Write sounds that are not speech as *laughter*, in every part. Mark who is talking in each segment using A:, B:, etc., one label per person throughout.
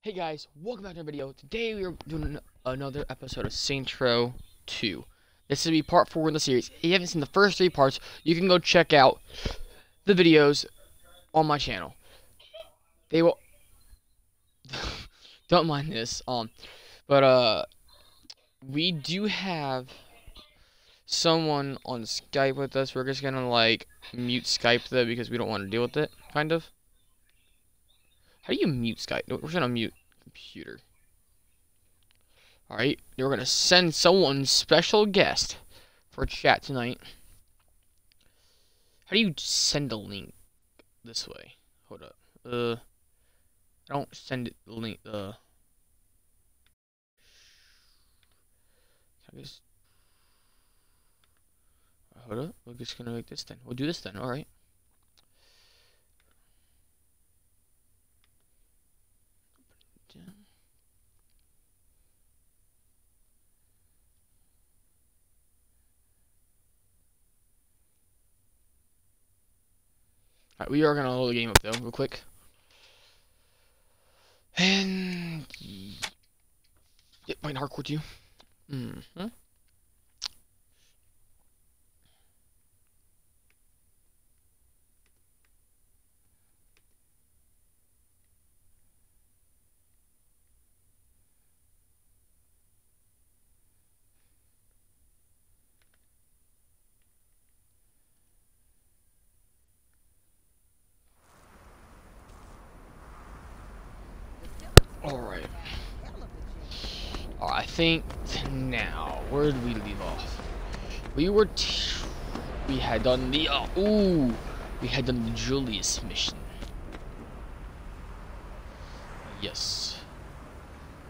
A: Hey guys, welcome back to our video. Today we are doing another episode of Saints Row 2. This will be part 4 in the series. If you haven't seen the first three parts, you can go check out the videos on my channel. They will... *laughs* Don't mind this. Um, But, uh... We do have someone on Skype with us. We're just gonna, like, mute Skype though because we don't want to deal with it, kind of. How do you mute Skype? No, We're gonna mute computer. Alright, we're gonna send someone special guest for chat tonight. How do you send a link this way? Hold up. Uh, I don't send it the link. Uh, I guess. Hold up. We're just gonna make this then. We'll do this then. All right. Alright, we are gonna load the game up though, real quick. And It might hardcore too. Mm hmm. Alright. Alright, I think now, where did we leave off? We were we had done the uh, ooh, we had done the Julius mission. Yes.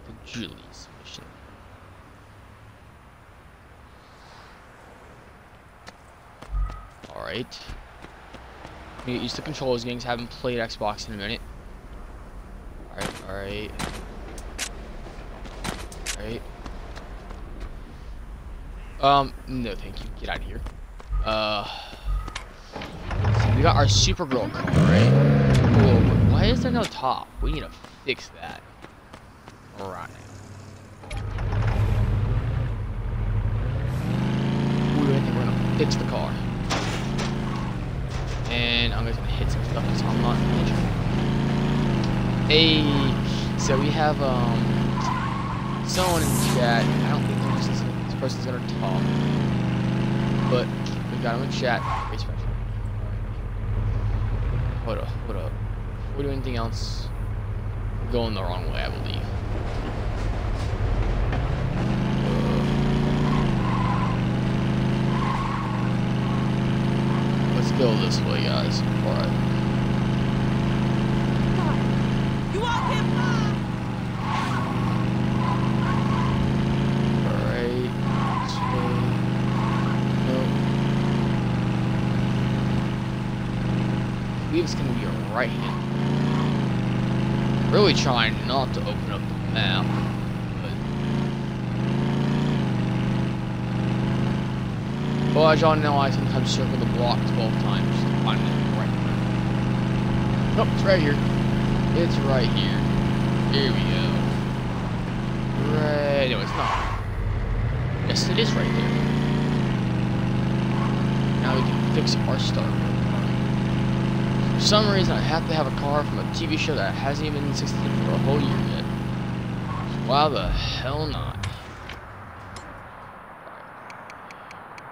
A: The Julius mission. Alright. We get used to controls games, haven't played Xbox in a minute. Alright, alright. Alright. Um, no thank you. Get out of here. Uh, so we got our Supergirl car, right? Whoa, why is there no top? We need to fix that. Right. Ooh, we're gonna fix the car. And I'm just gonna hit some stuff so I'm not. Hey, so we have um someone in chat. I don't think this, is, this person's gonna talk, but we got him in chat. Special. Hold up, hold up. We do anything else, we're going the wrong way, I believe. Let's go this way, guys. All right.
B: You want him?
A: Alright. this way. Nope. I believe it's gonna be a right. Really trying not to open up the map. But well, as y'all know, I sometimes circle the block 12 times to find the right one. Nope, it's right here. It's right here. Here we go. Right. No, it's not. Yes, it is right there. Now we can fix our start. For some reason, I have to have a car from a TV show that hasn't even existed for a whole year yet. Why the hell not?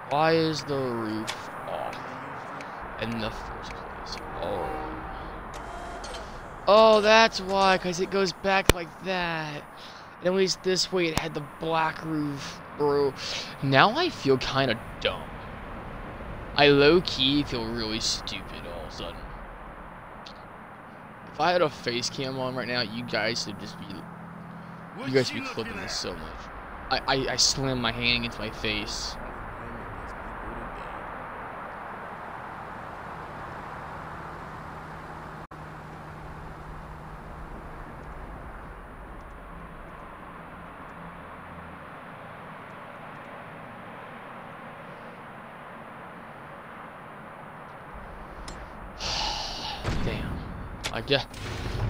A: Why is the roof off in the first place? Oh. Oh, that's why, because it goes back like that. And at least this way it had the black roof, bro. Now I feel kind of dumb. I low-key feel really stupid all of a sudden. If I had a face cam on right now, you guys would just be, you guys would be clipping this so much. I, I, I slammed my hand against my face.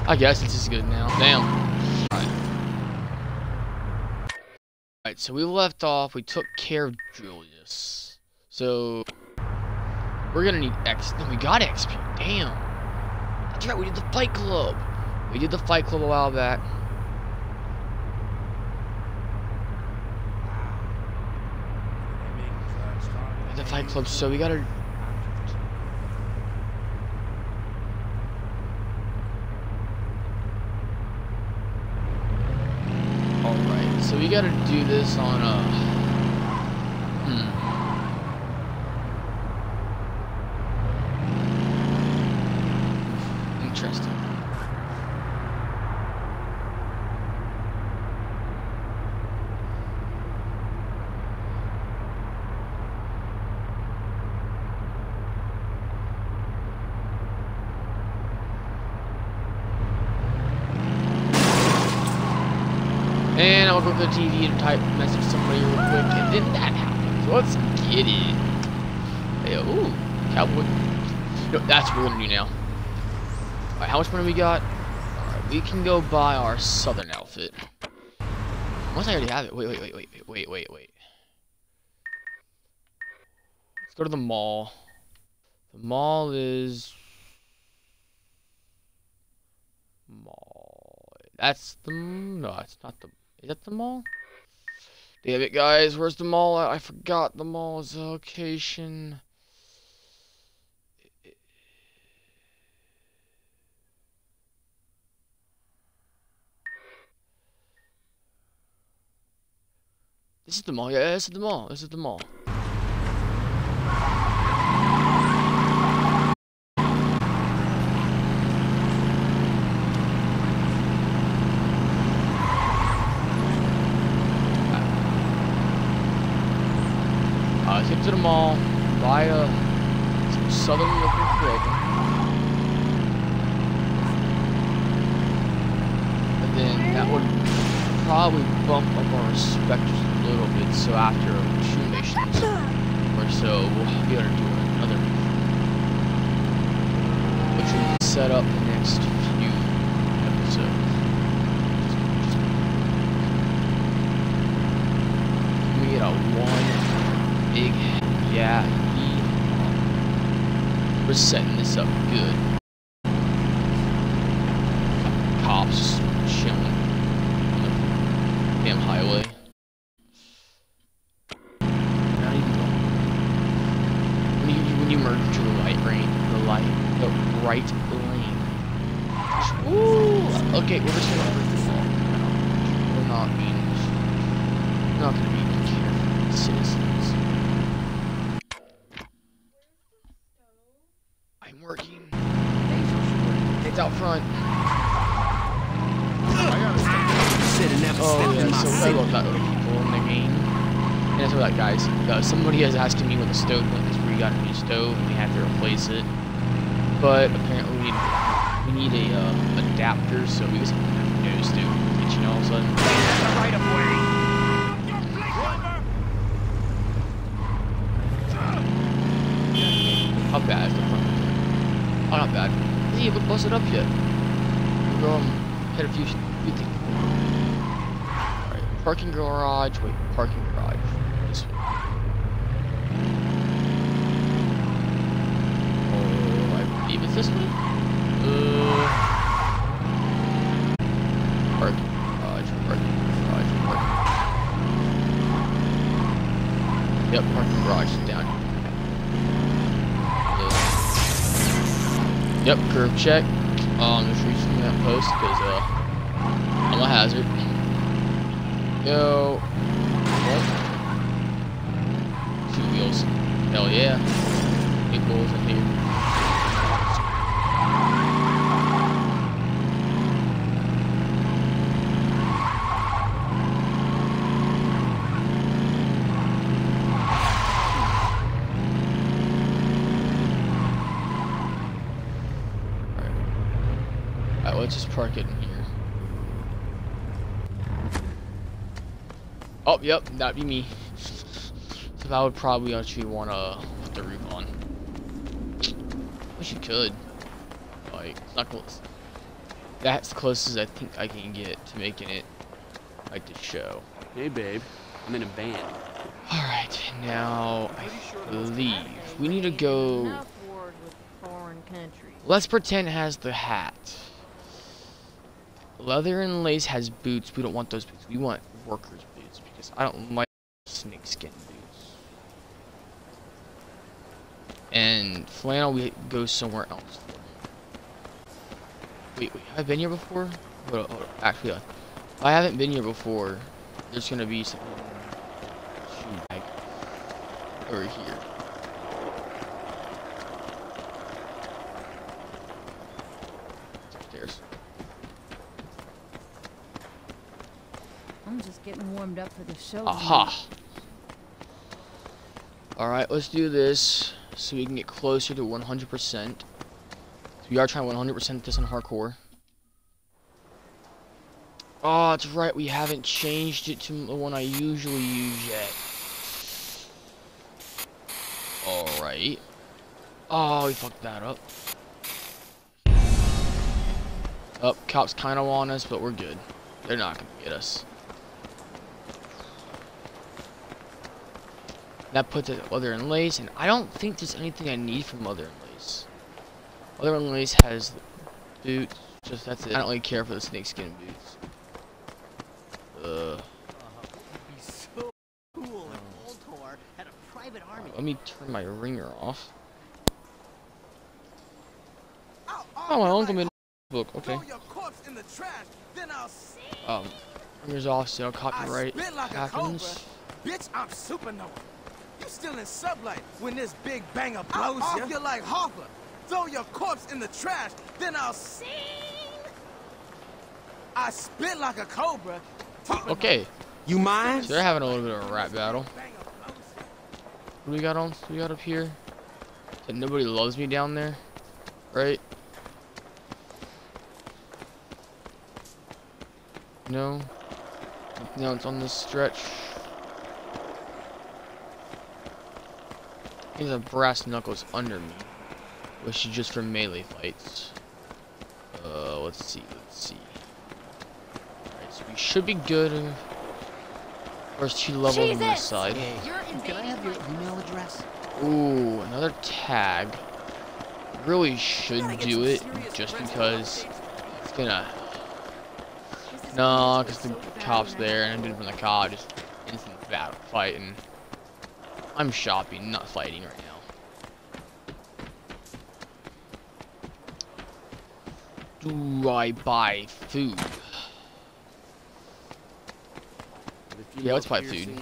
A: I guess, I guess this is good now. Damn. Alright, so we left off, we took care of Julius. So, we're gonna need X. No, we got XP. Damn. That's right, we did the Fight Club. We did the Fight Club a while back. The Fight Club, so we gotta. Alright, so we gotta do this on a. Hmm. Interesting. Go to the TV and type message somebody real quick, and then that happens. Let's get it. Hey, ooh, cowboy. No, that's what we're gonna do now. Alright, how much money we got? Alright, we can go buy our southern outfit. Once I already have it. Wait, wait, wait, wait, wait, wait, wait, wait. Let's go to the mall. The mall is mall. That's the no, it's not the. Is that the mall? Damn it, guys! Where's the mall? at? I forgot the mall's location. This is the mall. Yeah, this is the mall. This is the mall. Uh, take to the mall, buy a some southern looking clothing. And then that would probably bump up our respect just a little bit. So after two missions or so, we'll be able to do another which will set up the next few episodes. We get a one big yeah. Setting this up good. Cops chilling on the damn highway. Not even going. When you when you merge into the light lane, the light, the right lane. Ooh, okay, we're just gonna merge this all. We're not being, we're not gonna be careful citizens. I'm working. It's out front.
C: Said I never
A: Oh
C: stepped
A: yeah,
C: in my
A: so I
C: city.
A: love that other people in the game. And that's what that guys. Uh, somebody is asking me when the stove went because we got a new stove and we had to replace it. But apparently we need, we need a uh, adapter, so we just have no stove in the kitchen all of a sudden.
C: Right of way.
A: How bad is the front? Oh, not bad. They didn't even bust up yet. Go um, hit a few, few things. Alright, parking garage. Wait, parking garage. This way. Oh, I this way? Uh, parking garage, parking garage, parking. Yep, parking garage down here. Yep, curve check. Um, just reaching that post because uh, I'm a hazard. Go. What? Two wheels. Hell yeah. Big wheels in here. Alright, let's just park it in here. Oh, yep, that'd be me. So that would probably actually want to put the roof on. Wish you could. Like, it's not close. That's close as I think I can get to making it like the show.
C: Hey, babe. I'm in a band.
A: Alright, now I believe we need to go.
B: Enough wars with foreign countries.
A: Let's pretend it has the hat. Leather and lace has boots. We don't want those boots. We want workers' boots because I don't like snakeskin boots. And flannel, we go somewhere else. Wait, wait, have I been here before? Hold on, hold on. Actually, uh, if I haven't been here before, there's gonna be some shoe over here. It's upstairs.
B: I'm just getting warmed up for the show.
A: Aha! Alright, let's do this so we can get closer to 100%. We are trying 100% this on hardcore. Oh, that's right, we haven't changed it to the one I usually use yet. Alright. Oh, we fucked that up. Up, oh, cops kind of want us, but we're good. They're not gonna get us. That puts it leather and lace, and I don't think there's anything I need from leather and lace. Leather and lace has boots, just that's it. I don't really care for the snakeskin boots. Uh,
D: so cool if Ultor had a private army.
A: let me turn my ringer off. Oh, my uncle made a book. Okay.
E: Throw your corpse in the trash, then I'll see.
A: Um, ringer's off, so copyright
E: like
A: happens.
E: Bitch, I'm supernova. You still in sublight when this big banger
D: I'll
E: blows
D: off
E: you. you like Harper. Throw your corpse in the trash, then I'll sing. I spit like a cobra.
A: Okay,
C: You mind?
A: so they're having a little bit of a rap battle.
E: Banger blows you.
A: What do we got on? What we got up here? That nobody loves me down there, right? No. No, it's on this stretch. He's a brass knuckles under me, which is just for melee fights. Uh, let's see, let's see. Alright, so we should be good. First two levels on this side.
D: Hey, can I have your email address?
A: Ooh, another tag. Really should do it just because it's gonna. No, because the cop's there and I'm doing from the cop, just instant battle fight and I'm shopping, not fighting right now. Do I buy food? Yeah, let's buy food.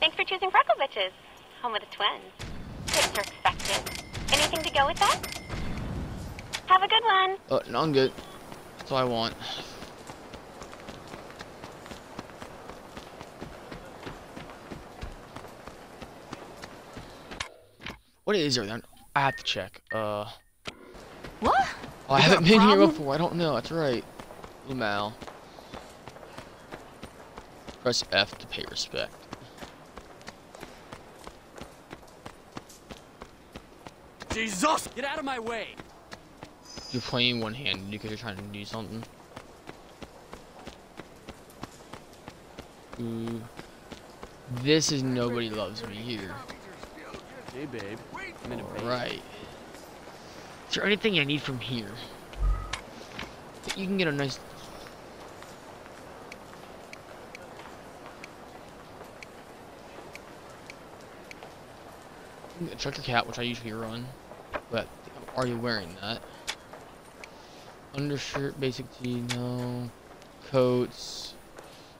F: Thanks for choosing Freckle Bitches. Home of the twins. Kids are expected. Anything to go with that? Have a good one.
A: Oh, no, I'm good. That's all I want. What is there then? I have to check. Uh,
B: What?
A: oh, I haven't
B: a
A: been here before. I don't know. That's right. Lumal. Press F to pay respect.
C: Jesus! Get out of my way!
A: You're playing one-handed because you're trying to do something. Ooh. This is nobody loves me here.
C: Hey, babe. I'm in a.
A: Alright. Is there anything I need from here? You can get a nice... A Trucker cap, which I usually run, but are you wearing that. Undershirt, basic tee, no. Coats.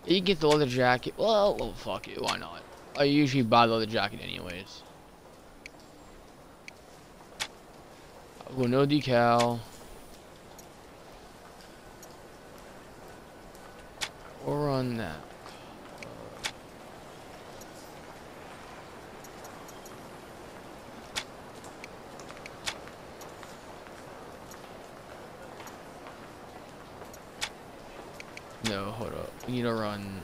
A: You can get the leather jacket. Well, well, fuck it, why not? I usually buy the leather jacket anyways. I'll go no decal. We'll run that. No, hold up. We need to run.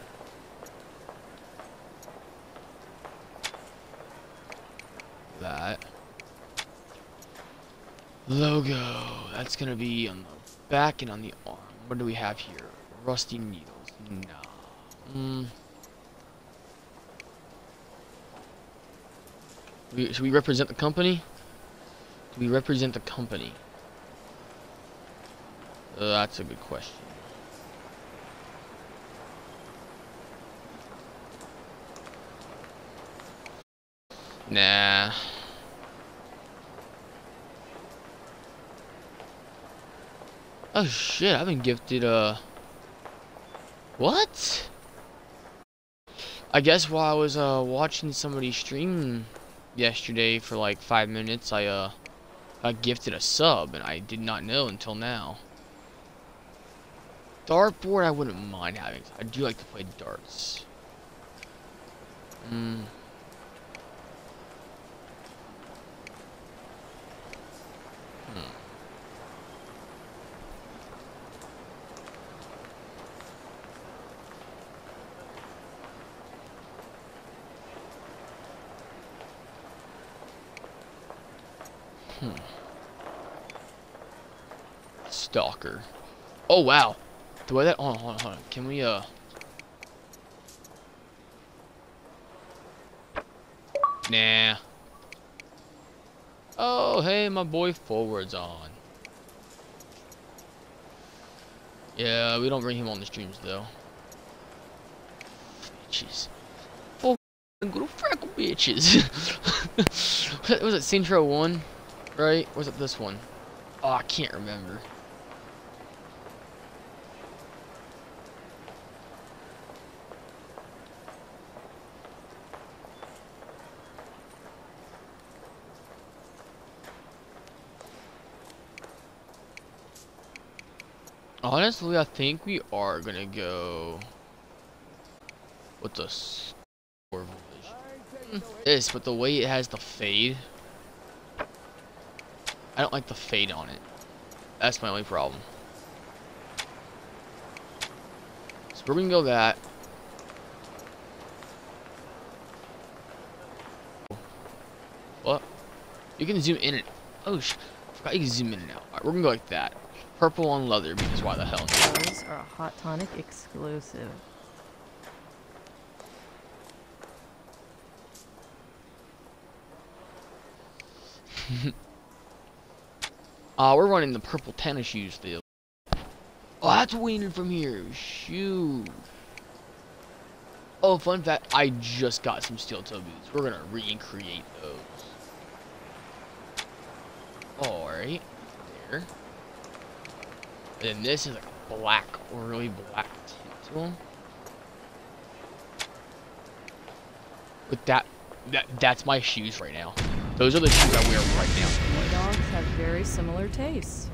A: That. Logo. That's gonna be on the back and on the arm. What do we have here? Rusty needles. No. Mm. We, should we represent the company? Do we represent the company? Uh, that's a good question. Nah. Oh shit, I've been gifted, uh... What? I guess while I was, uh, watching somebody stream yesterday for like five minutes, I, uh, got gifted a sub, and I did not know until now. Dartboard, I wouldn't mind having. I do like to play darts. Hmm. Hmm. Stalker. Oh wow. The way that hold on, hold on, hold on. Can we uh Nah. Oh hey my boy forwards on. Yeah, we don't bring him on the streams though. Jeez. Oh good freckle bitches. *laughs* was it Saints Row 1? Right? Was it this one? Oh, I can't remember. Honestly, I think we are gonna go with the score. Hmm. This, but the way it has the fade, I don't like the fade on it. That's my only problem. So we're gonna go that. What? You can zoom in and oh, sh I forgot you can zoom in and out. Alright, we're gonna go like that. Purple on leather because why the hell?
B: Those are a Hot Tonic exclusive. *laughs*
A: Uh, we're running the purple tennis shoes still. Oh, that's winning from here. Shoot. Oh, fun fact, I just got some steel toe boots. We're gonna recreate those. Alright. There. And then this is a black, really black tint to. With that, that, that's my shoes right now. Those are the shoes I wear right now.
B: My dogs have very similar tastes.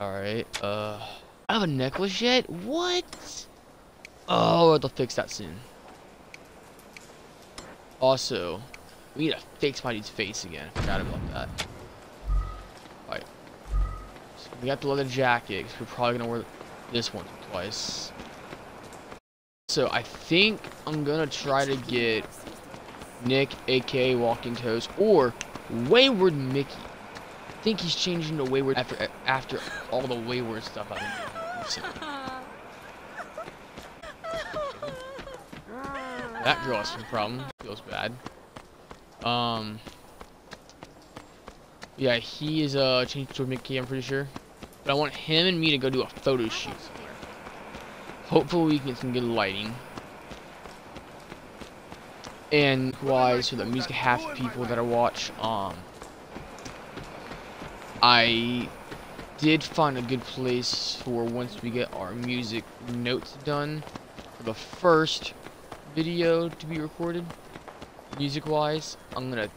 A: Alright, uh... I have a necklace yet? What? Oh, I'll have to fix that soon. Also, we need to fix my dude's face again. Forgot about that. Alright. So we got the leather jacket, we we're probably gonna wear this one twice. So I think I'm gonna try to get Nick, aka Walking Toes, or Wayward Mickey. I think he's changing to Wayward after after all the Wayward stuff I've been doing. That girl has some problem. Feels bad. Um. Yeah, he is uh changed to Mickey. I'm pretty sure. But I want him and me to go do a photo shoot. Hopefully we can get some good lighting. And wise for the music half people that I watch, um I did find a good place for once we get our music notes done for the first video to be recorded music wise I'm gonna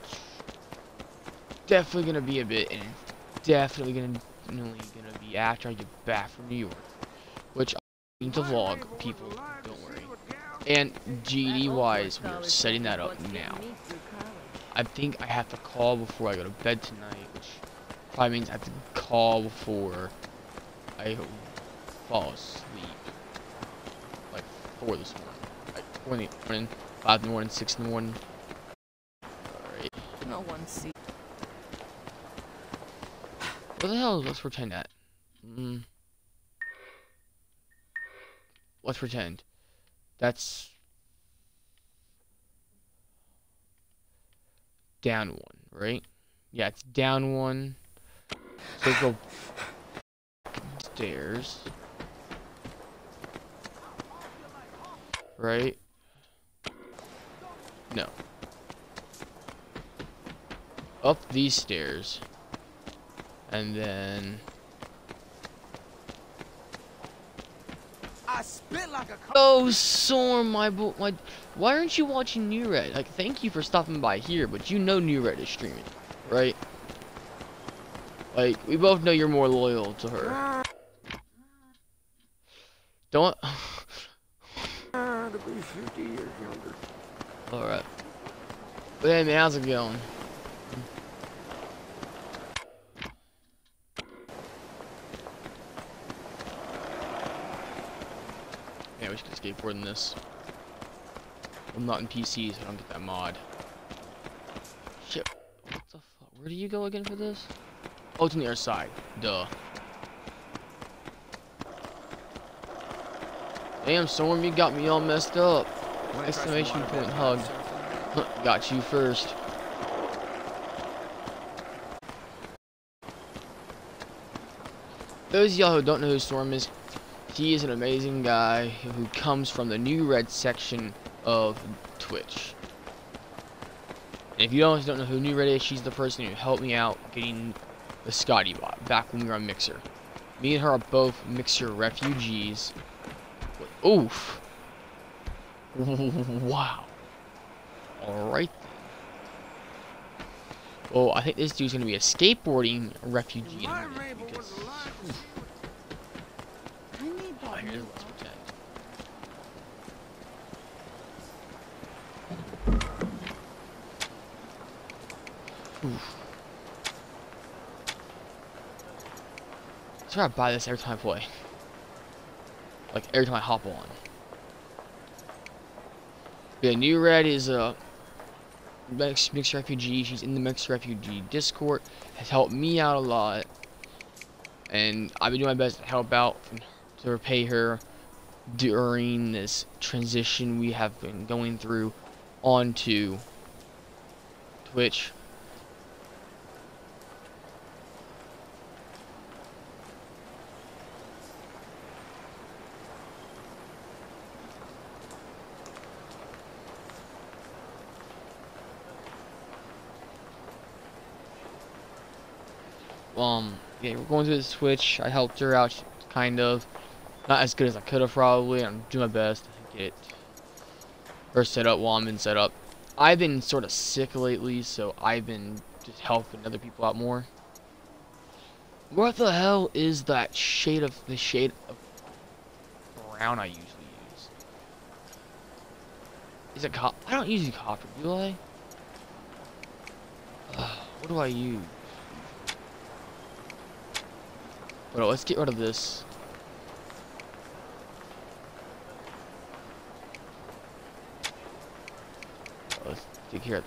A: definitely gonna be a bit and definitely gonna gonna be after I get back from New York need to vlog people don't worry and GD wise we're setting that up now I think I have to call before I go to bed tonight which probably means I have to call before I fall asleep like 4 this morning like 4 in the morning 5 in the morning 6 in the morning Right.
B: No one sees.
A: Where the hell? Let's pretend at? Mm. Let's pretend. That's down one, right? Yeah, it's down one. So go stairs. Right? No. Up these stairs. And then
E: I spit like a.
A: Oh, Storm, my bo my. Why aren't you watching New Red? Like, thank you for stopping by here, but you know New Red is streaming, right? Like, we both know you're more loyal to her. Don't. *laughs* Ah, to be 50 years younger. Alright. But hey, man, how's it going? Yeah, we should skateboard in this. I'm not in PC, so I don't get that mod. Shit. What the fuck? Where do you go again for this? Oh, it's on the other side. Duh. Damn, Storm, you got me all messed up. Exclamation point hug. got you first. Those of y'all who don't know who Storm is, he is an amazing guy who comes from the new red section of Twitch. And if you don't, don't know who New Red is, she's the person who helped me out getting the Scotty bot back when we were on Mixer. Me and her are both Mixer refugees. Oof. *laughs* Wow. Alright. Well, I think this dude's gonna be a skateboarding refugee. in a
E: My
A: minute,
E: rainbow was
A: because-
E: a line.
B: I
A: here's
B: new
A: let's pretend. Oof. I swear I buy this every time I play. Like every time I hop on. Yeah, New Red is a mixed, mixed refugee. She's in the mixed refugee Discord. Has helped me out a lot. And I've been doing my best to help out to repay her during this transition we have been going through onto Twitch. Um, yeah, we're going through the Switch. I helped her out, kind of. Not as good as I could have probably. I'm doing my best to get her set up while I'm in setup. I've been sort of sick lately, so I've been just helping other people out more. What the hell is that shade of the shade of brown I usually use? Is it cop? I don't use copper, do I? Ugh, what do I use? Well, let's get rid of this. Care of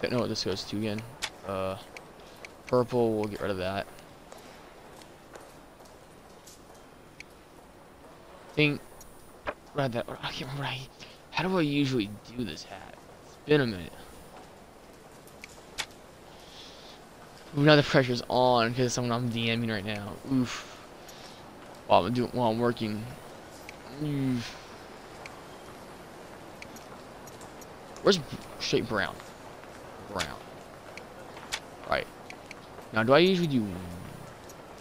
A: Don't know what this goes to again. Uh, purple, we'll get rid of that. Think, right that, I can't remember how, how do I usually do this hat? It's been a minute. Ooh, now the pressure's on because someone I'm DMing right now. Oof. While I'm doing, while I'm working. Oof. Where's straight brown? Brown. Right. Now, do I usually do?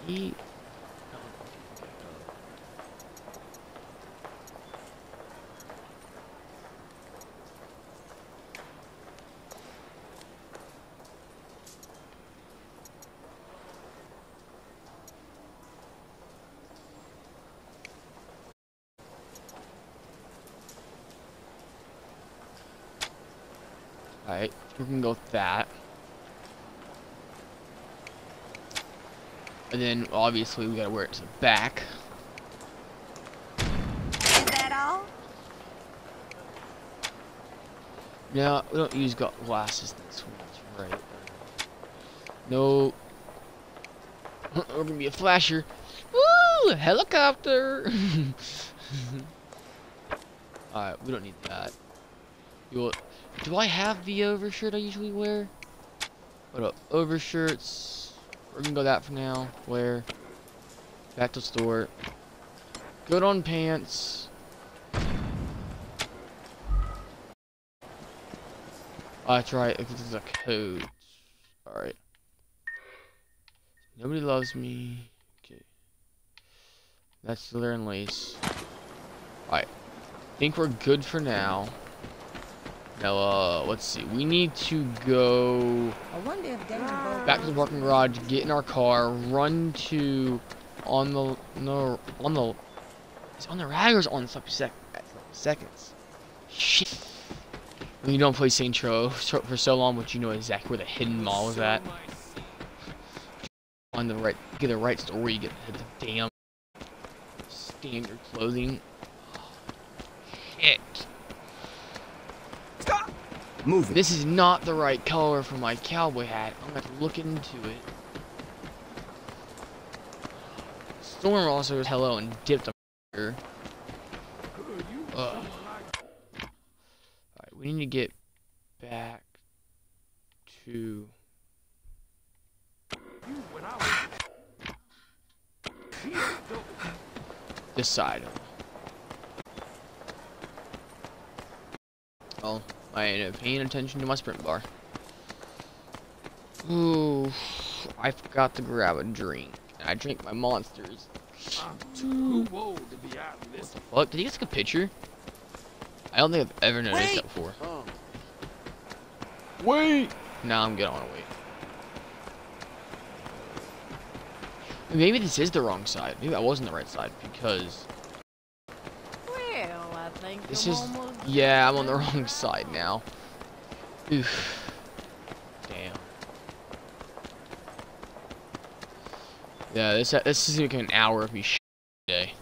A: E? Alright, we can go with that. And then obviously we gotta wear it to the back.
F: Is that all?
A: No, we don't use glasses in this one. That's right. No. *laughs* We're gonna be a flasher. Woo! Helicopter! *laughs* Alright, we don't need that. You will, do I have the overshirt I usually wear? What up? Overshirts. We're gonna go that for now. Wear. Back to store. Good on pants. Oh, that's right. This is a code. Alright. Nobody loves me. Okay. That's Slither and Lace. Alright. think we're good for now. Now, uh, let's see. We need to go
B: I wonder if Danger Boy
A: back to the parking garage, get in our car, run to on the no on the it's on the raggers on sec seconds. Shit. When you don't play Saints Row so- for so long, but you know exactly where the hidden mall is at. On the right, get the right store, you get the damn standard clothing. Shit.
E: Move it.
A: This is not the right color for my cowboy hat. I'm gonna look into it. Storm also was hello and dipped a here. Uh, alright, we need to get back to this side. Oh, I ain't paying attention to my sprint bar. Ooh, I forgot to grab a drink. I drink my monsters.
E: Too old to be out in this.
A: What? Did you guys take a picture? I don't think I've ever noticed
E: Wait!
A: that before.
C: Oh.
A: Wait! Nah, I'm good. I want to wait. Maybe this is the wrong side. Maybe I was on the right side because
B: Well, I think
A: this
B: I'm
A: is. Yeah, I'm on the *laughs* wrong side now. Oof. Damn. Yeah, this this is like an hour of me sh day.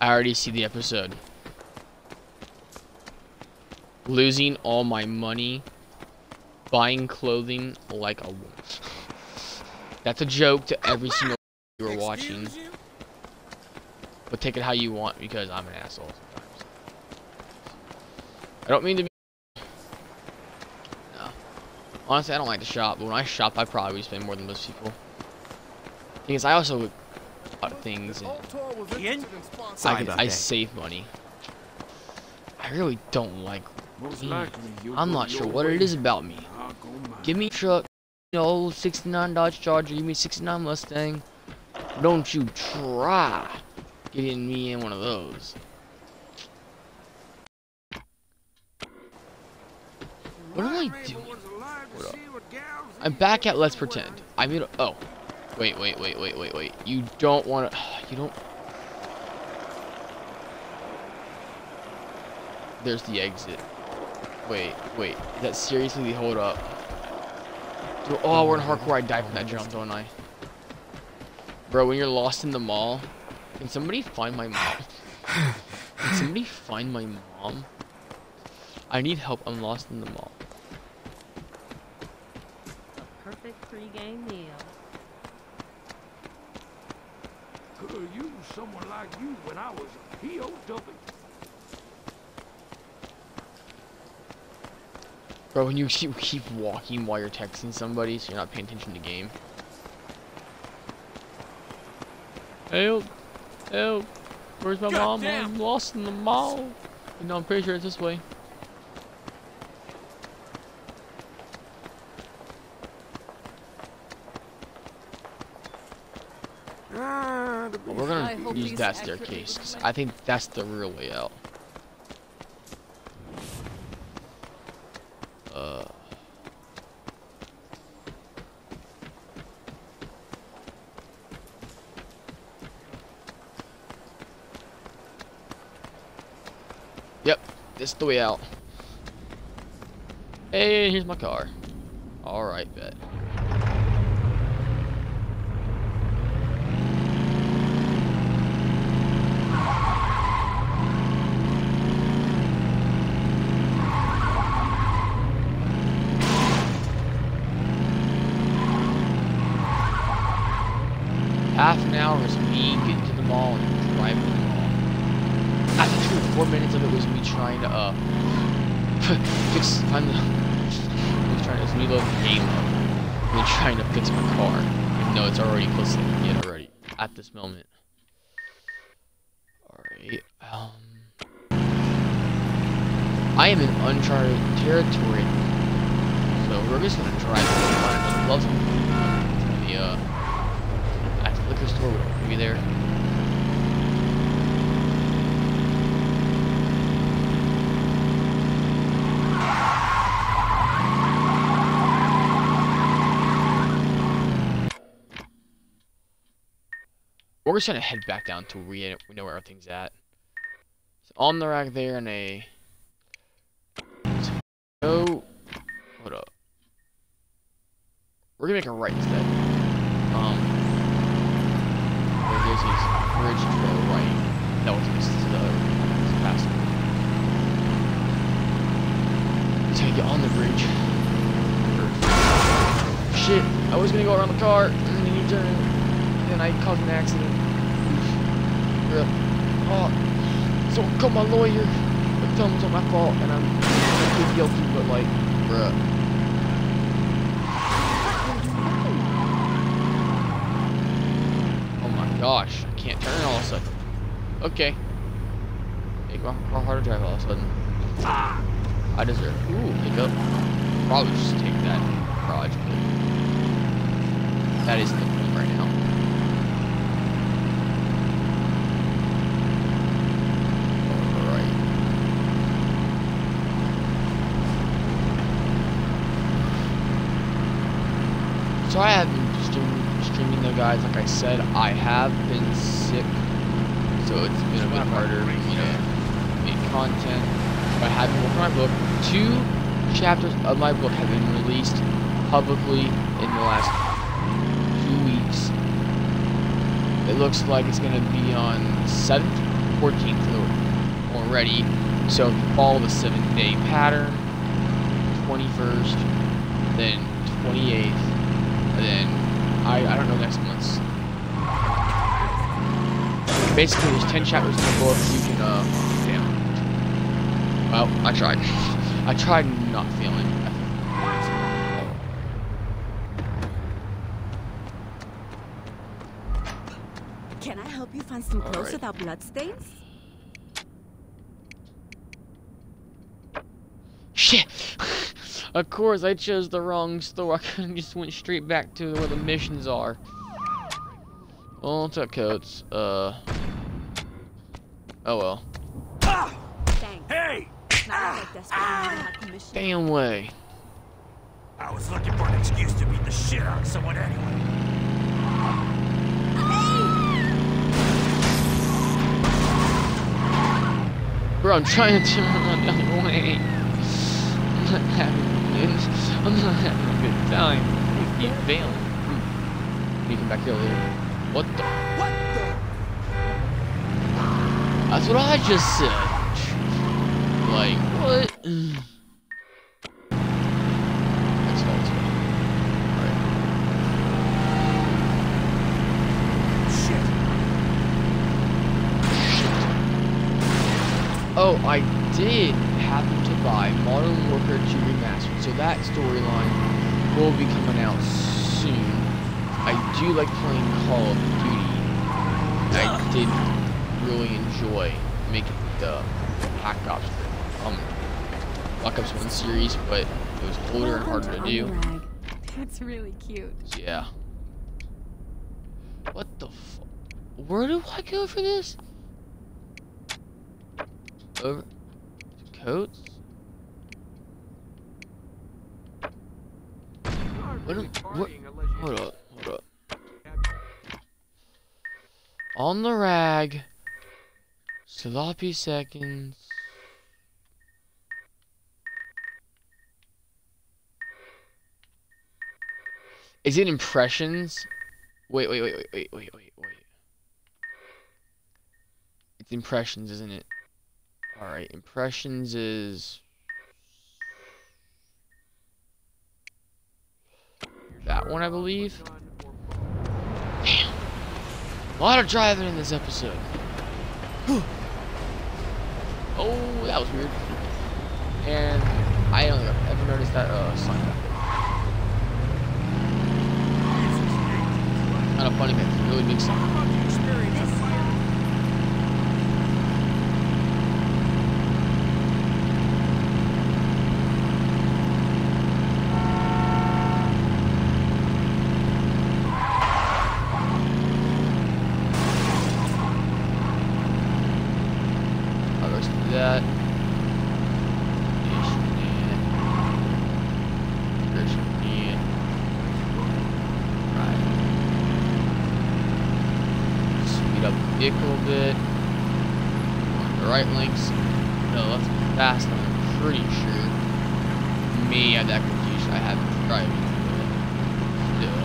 A: I already see the episode. Losing all my money, buying clothing like a woman. *laughs* That's a joke to every single *laughs* you are watching, but take it how you want because I'm an asshole. I don't mean to be. No. Honestly, I don't like to shop, but when I shop, I probably spend more than most people. Because I also a lot of things and
D: Ian?
A: I, can, I save money. I really don't like. Mm. I'm not sure what it is about me.
E: I'll go mine.
A: Give me a truck, you know, 69 Dodge Charger, give me 69 Mustang. Don't you try getting me in one of those. What am I doing? I'm back at Let's Pretend. I mean, oh. Wait, wait, wait, wait, wait, wait. You don't want to, *sighs* you don't. There's the exit. Wait, wait. Is that seriously the hold up? Oh, we're in hardcore. I die from that jump, don't I? Bro, when you're lost in the mall, can somebody find my mom? can somebody find my mom? I need help. I'm lost in the mall.
B: Pre-game meal.
E: Could use someone like you when I was a POW.
A: Bro, when you *laughs* keep, keep walking while you're texting somebody, so you're not paying attention to the game. Help! Help! Where's my mom?
E: Goddamn.
A: I'm lost in the mall. You know, I'm pretty sure it's this way.
E: Ah, the
A: Well, we're
B: I
A: gonna
B: hope
A: use
B: he's
A: that staircase. I think that's the real way out. Uh. Yep, this is the way out. Hey, here's my car. Alright, bet. four minutes of it was me trying to uh fix find the was trying to it's me loading the game up. Me trying to fix my car. Even though it's already close to the end already at this moment. Alright, um I am in uncharted territory. So we're just gonna drive around. I'd love to the uh at the liquor store would be there. We're just gonna head back down to we know where everything's at. So on the rack there and a go hold up. We're gonna make a right instead. Um there goes his bridge to the right. No, it's to the past. Gonna get on the bridge. Shit, I was gonna go around the car and then he turned and I caused an accident. Oh, so call my lawyer. But tell him it's my fault, and I'm be guilty. But like, bruh. Oh my gosh, I can't turn all of a sudden. Okay. Make my car harder drive all of a sudden. I deserve. it. Ooh, make up. Probably just take that garage, that isn't the point right now. Alright. So I have been streaming, streaming though guys, like I said, I have been sick. So it's been a bit harder, you know, make content. But I have been working on my book. Two chapters of my book have been released publicly in the last two weeks. It looks like it's going to be on 7th, 14th already. So if you follow the seven day pattern, 21st, then 28th, and then I, I don't know next month's. Basically, there's 10 chapters in the book. You can, uh, damn. Well, I tried. *laughs* I tried not failing.
G: Can I help you find some clothes
A: Alright.
G: without bloodstains?
A: Shit! Of course, I chose the wrong store. *laughs* I could have just went straight back to where the missions are. Well, it's up coats. Uh. Oh well.
G: Thanks.
D: Hey!
G: It's not like I desperately need to have commission.
A: Damn way.
D: I was looking for an excuse to beat the shit out of someone anyway.
A: Bro, I'm trying to turn around the way. I'm not having a I'm not having a good time. I keep failing. Hmm. You come back here later. What the?
E: What the?
A: That's what I just said. Like, what? That's all it's Alright.
D: Shit.
A: Oh, I did buy Modern Warfare 2 Remastered, so that storyline will be coming out soon. I do like playing Call of Duty. I did really enjoy making the Black Ops, um, Black Ops 1 series, but it was older and harder to do.
G: That's really cute.
A: Yeah. What the Where do I go for this? Over coats? What what, hold up, hold up. On the rag. Sloppy seconds. Is it impressions? Wait, wait, wait, wait, wait, wait, wait, wait. It's impressions, isn't it? Alright, impressions is... That one, I believe? Damn. A lot of driving in this episode. Oh, that was weird. And I don't ever noticed that uh, sign back. Kind of funny, a really big sign. I'll go do that. Right. Speed up the vehicle a bit. The right links. No, left fast. I'm pretty sure. Me had that confusion. I have been driving. Still.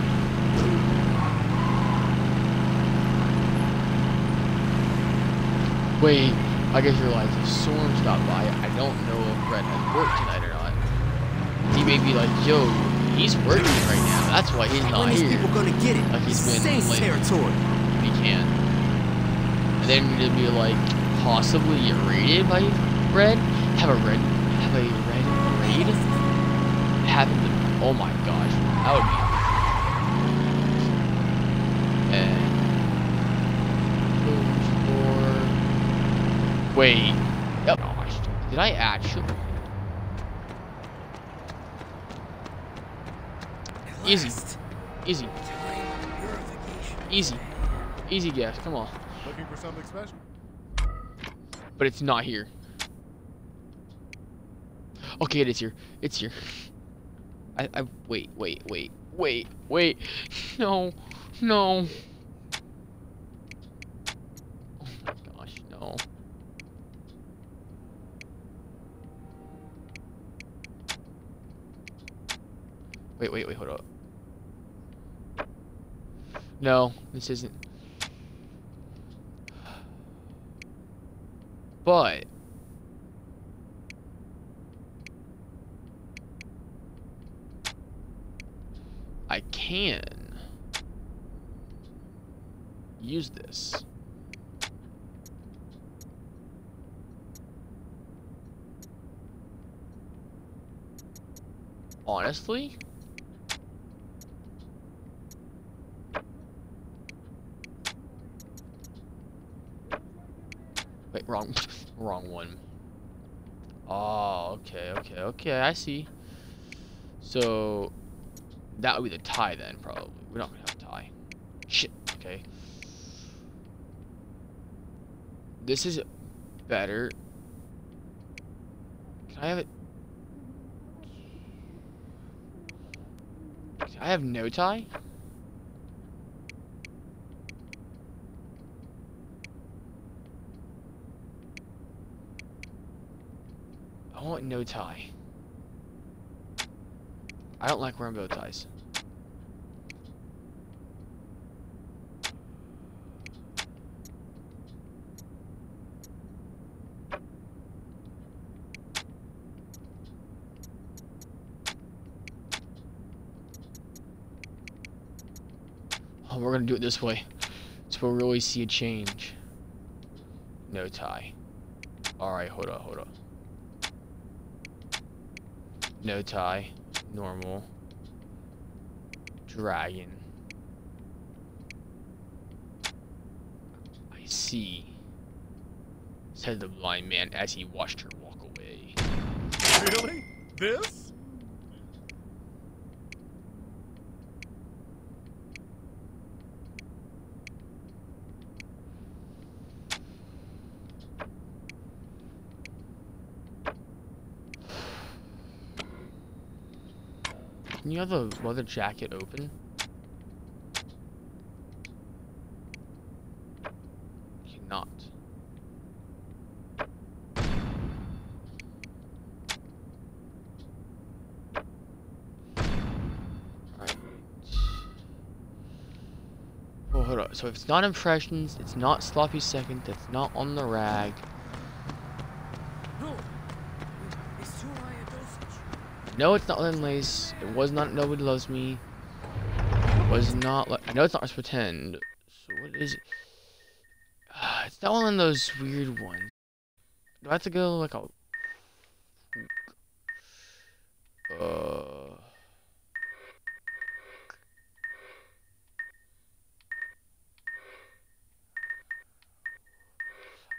A: Wait, I just realized if Storm stopped by, I don't know if Brett has work tonight or not. He may be like, yo, he's working right now. That's why he's not
E: when
A: here.
E: people gonna get it?
A: Like he's been
E: Saints
A: late.
E: territory.
A: He can. And then to be like, possibly raided by Red? Have a red, have a red raid? Have the, oh my gosh, that would be. And. Door. Wait. Yep. Gosh, did I actually? Easy. Easy. Easy. Easy guess. Come on.
H: Looking for something special?
A: But it's not here. Okay, it is here. It's here. I, I, wait, wait, wait, wait, wait. No, no. Oh my gosh, no. Wait, wait, wait, hold up. No, this isn't. But I can use this. Honestly? Wait, wrong, *laughs* wrong one. Oh, okay, okay, okay, I see. So, that would be the tie then, probably. We're not gonna have a tie. Shit, okay. This is better. Can I have it? I have no tie? I want no tie. I don't like wearing bow ties. Oh, we're gonna do it this way. So we'll really see a change. No tie. Alright, hold up, hold up. No tie. Normal. Dragon. I see. Said the blind man as he watched her walk away.
H: Really? This?
A: Can you have the leather jacket open? Cannot. Alright. Hold up. So if it's not impressions, it's not sloppy second, it's not on the rag.
E: No. It's too high a dosage.
A: No, it's not Len Lace. It was not Nobody Loves Me. It was not. I know it's not Let's Pretend. So what is it? Uh, *sighs* it's not one of those weird ones. Do I have to go like a? Uh.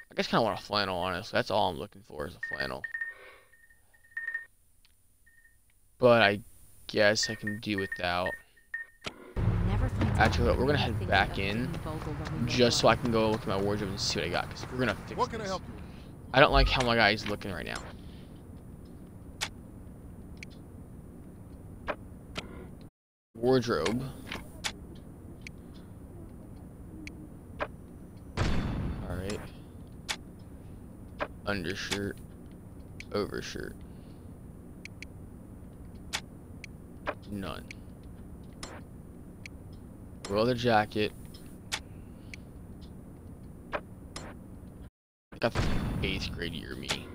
A: I guess kind of want a flannel, honestly. That's all I'm looking for is a flannel. But I guess I can do without.
B: Never finds out
A: Actually, we're gonna head back in,
B: King Vogel when we
A: Just so I can go look at my wardrobe and see what I got. Because we're gonna fix
H: What can I help you?
A: I don't like how my guy's looking right now. Wardrobe. Alright. Undershirt. Overshirt. None. Leather jacket. got the eighth grade year me.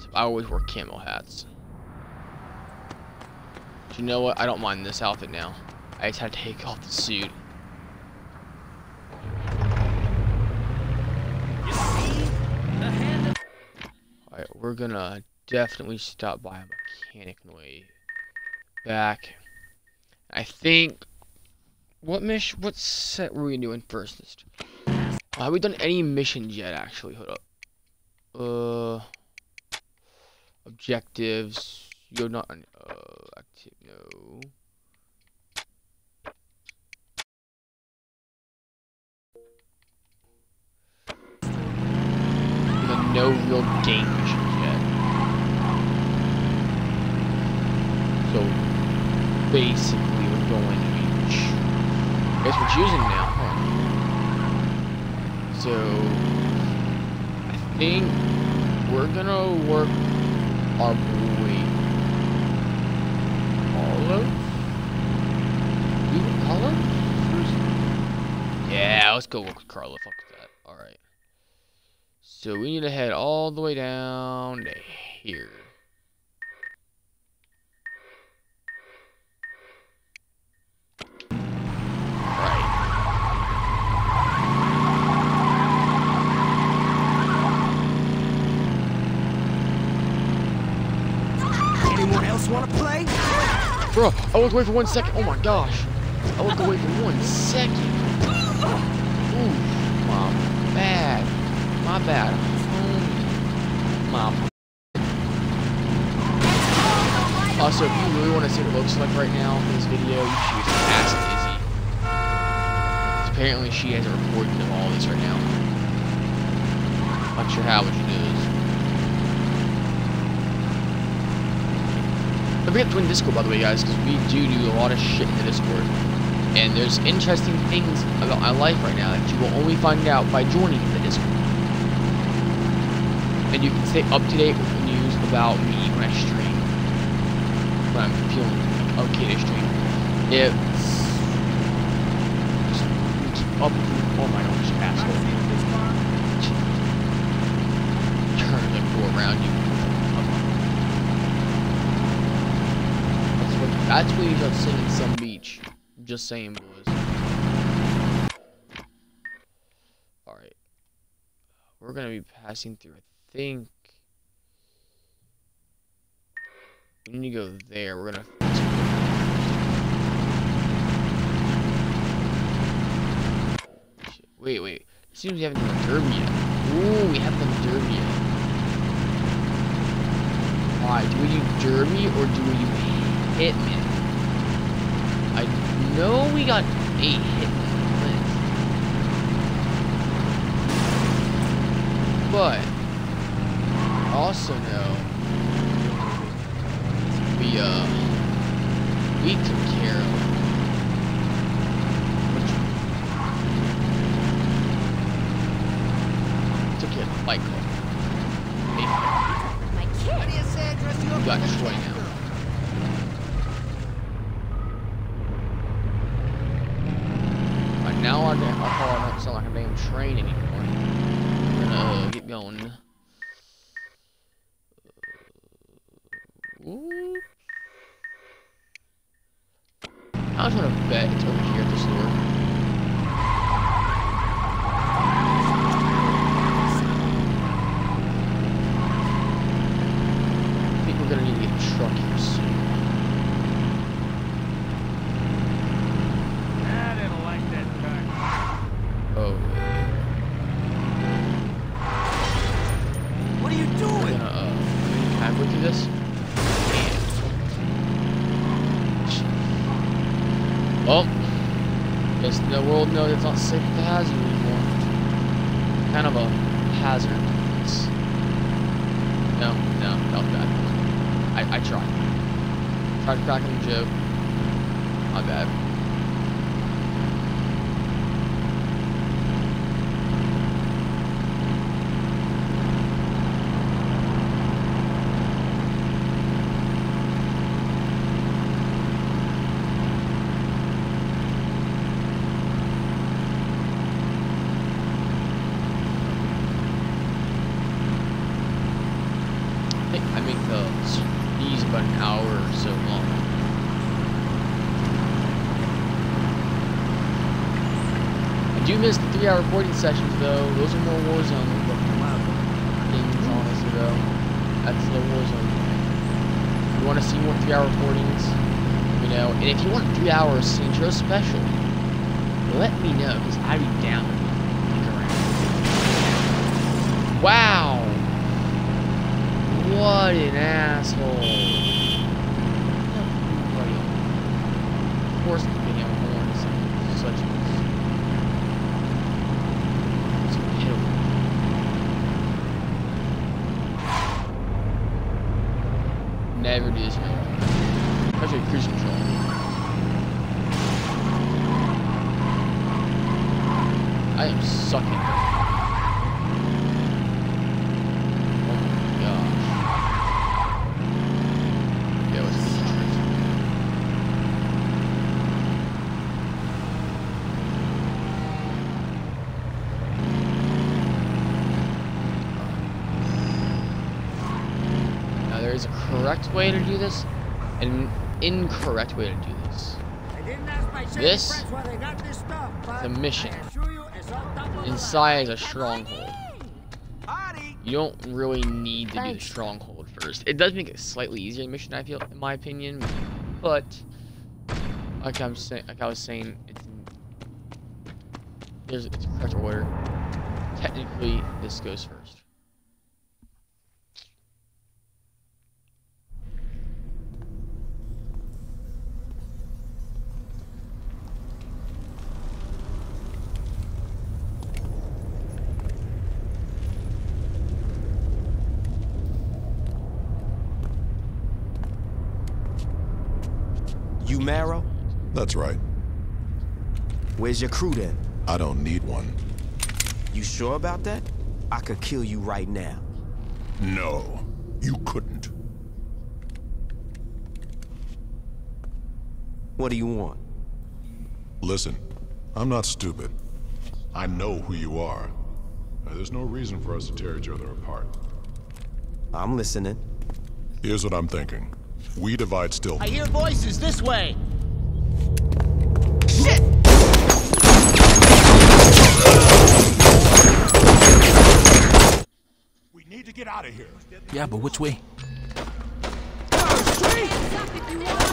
A: So I always wear camo hats. But you know what? I don't mind this outfit now. I just had to take off the suit. Alright, we're gonna definitely stop by a mechanic the way back. I think what mission what set were we doing first this have we done any missions yet, actually? Hold up. Uh, objectives. You're not. Uh, active. No. No real game missions yet. So basically, we're going to. I guess we're choosing now, huh? So I think we're gonna work our way. Olive? You Olive? Yeah, let's go work with Carla. Fuck that. Alright. So we need to head all the way down to here.
E: Anyone else want to play?
A: Bro, I looked away for one second. Oh my gosh. I looked away for one second. Ooh, my bad. My bad. My Also, if you really want to see what it looks like right now in this video, you should. 'Cause apparently she has a recording of all this right now. Not sure how, but she does. Don't forget to join Discord, by the way, guys, because we do do a lot of shit in the Discord. And there's interesting things about my life right now that you will only find out by joining the Discord. And you can stay up to date with the news about me when I stream. When I'm feeling okay to stream. It's up with Oh my gosh, asshole. Turn the go around you. That's what, that's what you should sing in some beach. Just saying, boys. Alright. We're gonna be passing through, I think. We need to go there. We're gonna. Shit, Wait, wait. It seems we haven't done the derby yet. Ooh, we haven't done the derby yet. Why? Do we do derby or do we do hitman? I know we got eight hitman list. But I also know we uh we took care of which took care of the fight club. Hey,
B: My kid.
A: we got Troy now. Right now our, our car don't sound like a damn train anymore. We're gonna uh, get going. Ooh. I want to bet it's over here at the store. Truck here soon.
D: I didn't like that car.
A: Oh, yeah.
E: What are you
A: We're
E: doing?
A: gonna, uh, can I go through this? Can't. Well, guess the world knows it's not safe with the hazard anymore. Kind of a hazard. It's, no, no, that was bad. I, I tried. Tried cracking the joke. My bad. I think I make the sneeze about an hour or so long. I three-hour recording sessions though. Those are more Warzone honestly though. That's the Warzone thing. You want to see more three-hour recordings? You know, and if you want three hours Saints Row special, let me know because I'd be down. around. Wow. What an asshole. Of course, the video horn is such a. It's pitiful. Never do this again. Especially cruise control. I am sucking. Oh my gosh. Yeah, what's this trick? Now there is a correct way to do this and an incorrect way to do this. This the mission inside a stronghold. You don't really need to do the stronghold first. It does make it slightly easier mission, I feel, in my opinion. But like I'm saying, like I was saying, it's there's it's correct order. Technically, this goes first.
E: You Maero?
I: That's right.
E: Where's your crew then?
I: I don't need one.
E: You sure about that? I could kill you right now.
I: No, you couldn't.
E: What do you want?
I: Listen, I'm not stupid. I know who you are. There's no reason for us to tear each other apart.
E: I'm listening.
I: Here's what I'm thinking. We divide still.
J: I hear voices this way. Shit!
D: We need to get out of here.
J: Yeah, but which way?
G: Hands up if you want to.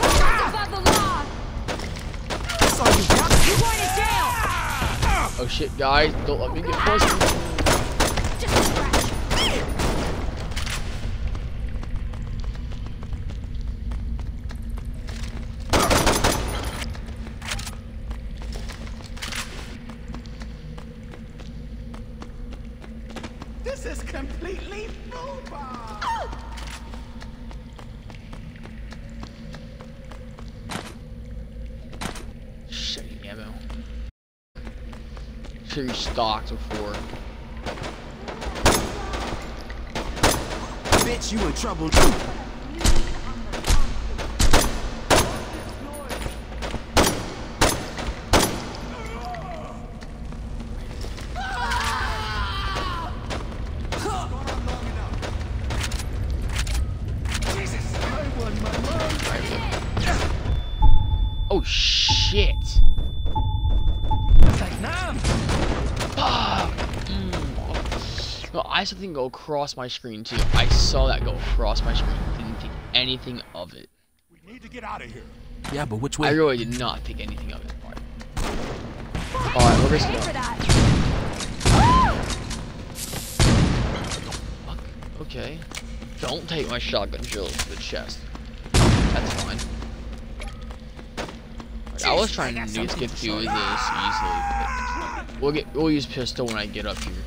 G: That's above the law. You're going to jail.
A: Oh shit, guys, don't let me get close.
G: Just a scratch.
E: This is completely football.
A: Shitty ammo. Stocked before.
E: Bitch, you in trouble too.
A: I saw the thing go across my screen too. I saw that go across my screen. Didn't think anything of it.
D: We need to get out of here.
J: Yeah, but which way?
A: I
J: way?
A: really did not think anything of it. Alright, Alright, we're
G: Pay
A: gonna
G: for that.
A: Okay. Don't take my shotgun shells to the chest. That's fine. Like, I was trying to do get through this easily, but we'll get we'll use pistol when I get up here.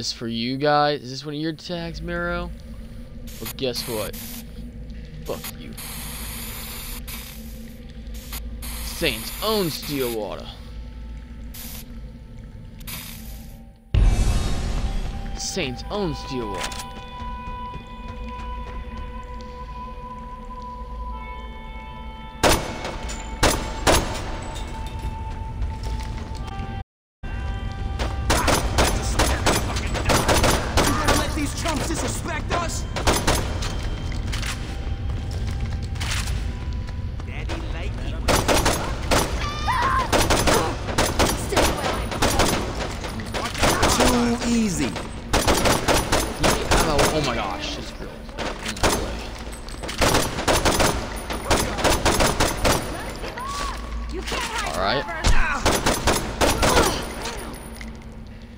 A: This for you guys? Is this one of your tags, Maero? Well, guess what? Fuck you. Saints own Stillwater. Saints own Stillwater.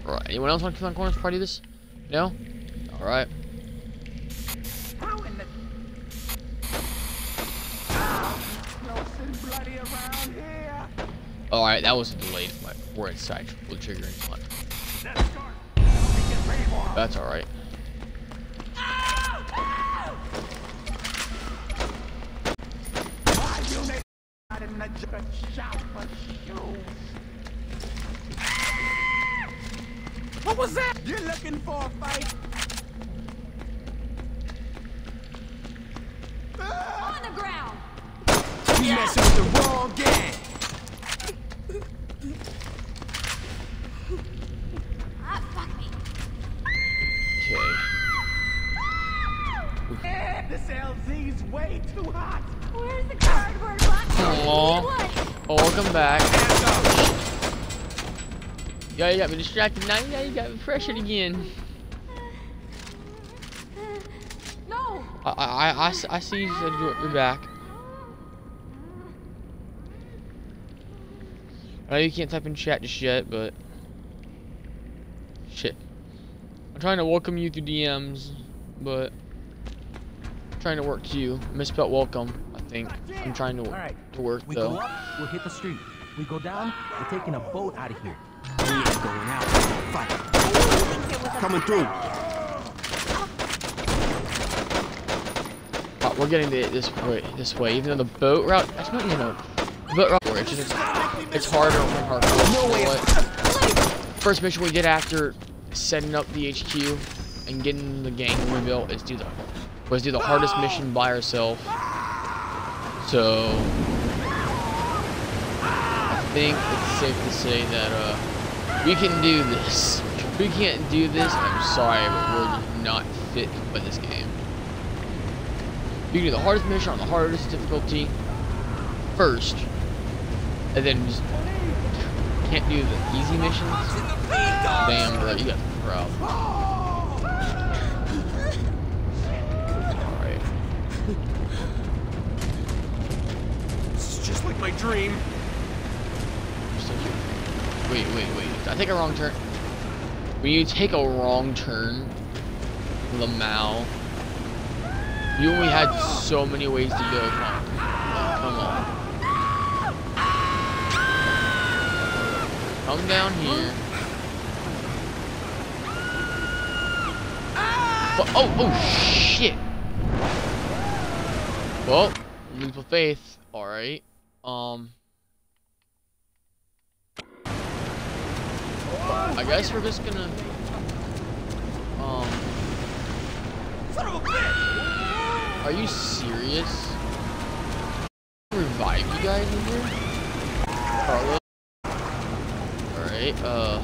A: Alright, anyone else want to come on corners party this? No? Alright. Alright, that was a delayed my we're inside full trigger and hunt. That's alright.
E: What was that? You're looking for a fight?
G: On the ground.
E: You messing with the wrong gang.
G: Ah, fuck me.
A: Okay.
E: This LZ's way too hot.
G: Where's the cardboard box?
A: Aw.
G: What?
A: Oh, welcome back. Yeah, you got me distracted. Now, yeah, you got me pressured again.
G: No.
A: I, see you said you're, you're back. I know you can't type in chat just yet, but shit. I'm trying to welcome you through DMs, but I'm trying to work to you. Misspelled welcome, I think. I'm trying to,
J: Alright,
A: to work
J: We
A: though.
J: go up, we'll hit the street. We go down, we're taking a boat out of here.
E: We ain't going out. Fight. Coming through.
A: Uh, we're getting the, this way, this way. Even though the boat route, that's not even a boat route. It's just it's harder on hardcore.
E: No way.
A: First mission we did after setting up the HQ and getting the gang rebuilt is do the was do the hardest mission by ourselves. So I think it's safe to say that uh we can do this. If we can't do this, I'm sorry, but we're not fit to play this game. You can do the hardest mission on the hardest difficulty first, and then just can't do the easy missions. Damn, bro, you got the problem. Alright.
E: This is just like my dream.
A: Wait, wait, wait. I take a wrong turn? When you take a wrong turn, Mao, You only had so many ways to go. Come on. Come on. Come down here. But, oh, oh, shit. Well, of faith. Alright. Um. I guess we're just gonna. Um. Are you serious? Revive you guys in here? Carlos? Alright, uh.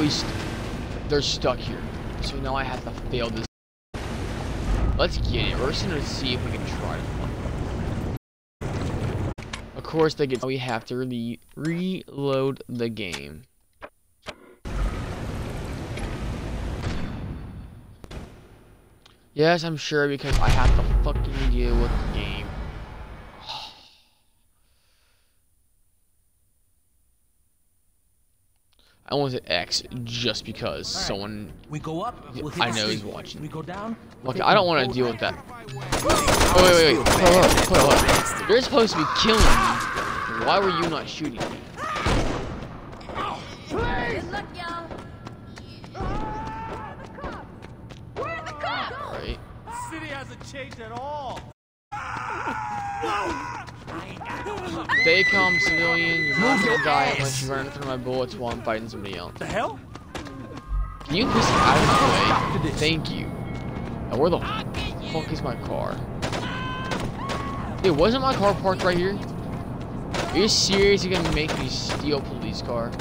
A: They're stuck here. So now I have to fail this. Let's get it. We're just gonna see if we can try to Of course they get we have to re reload the game. Yes, I'm sure because I have to fucking deal with the game. I want to X just because someone
J: We go up. We'll
A: I know he's watching.
J: We go down. we're
A: Okay, I don't want to deal with that. Oh, wait, wait, wait. Hold on, hold on, hold on. You're supposed to be killing me. Why were you not shooting me?
G: Good luck, y'all. Ah, the cops! Where are the cops?
A: Alright.
E: City hasn't changed at all. *laughs*
A: Stay calm, civilian. You're not gonna die unless you run in front of my bullets while I'm fighting somebody else.
C: The hell?
A: Can you get out of the way? Thank you. Now, where the fuck is my car? Hey, wasn't my car parked right here? Are you serious? You're gonna make me steal a police car?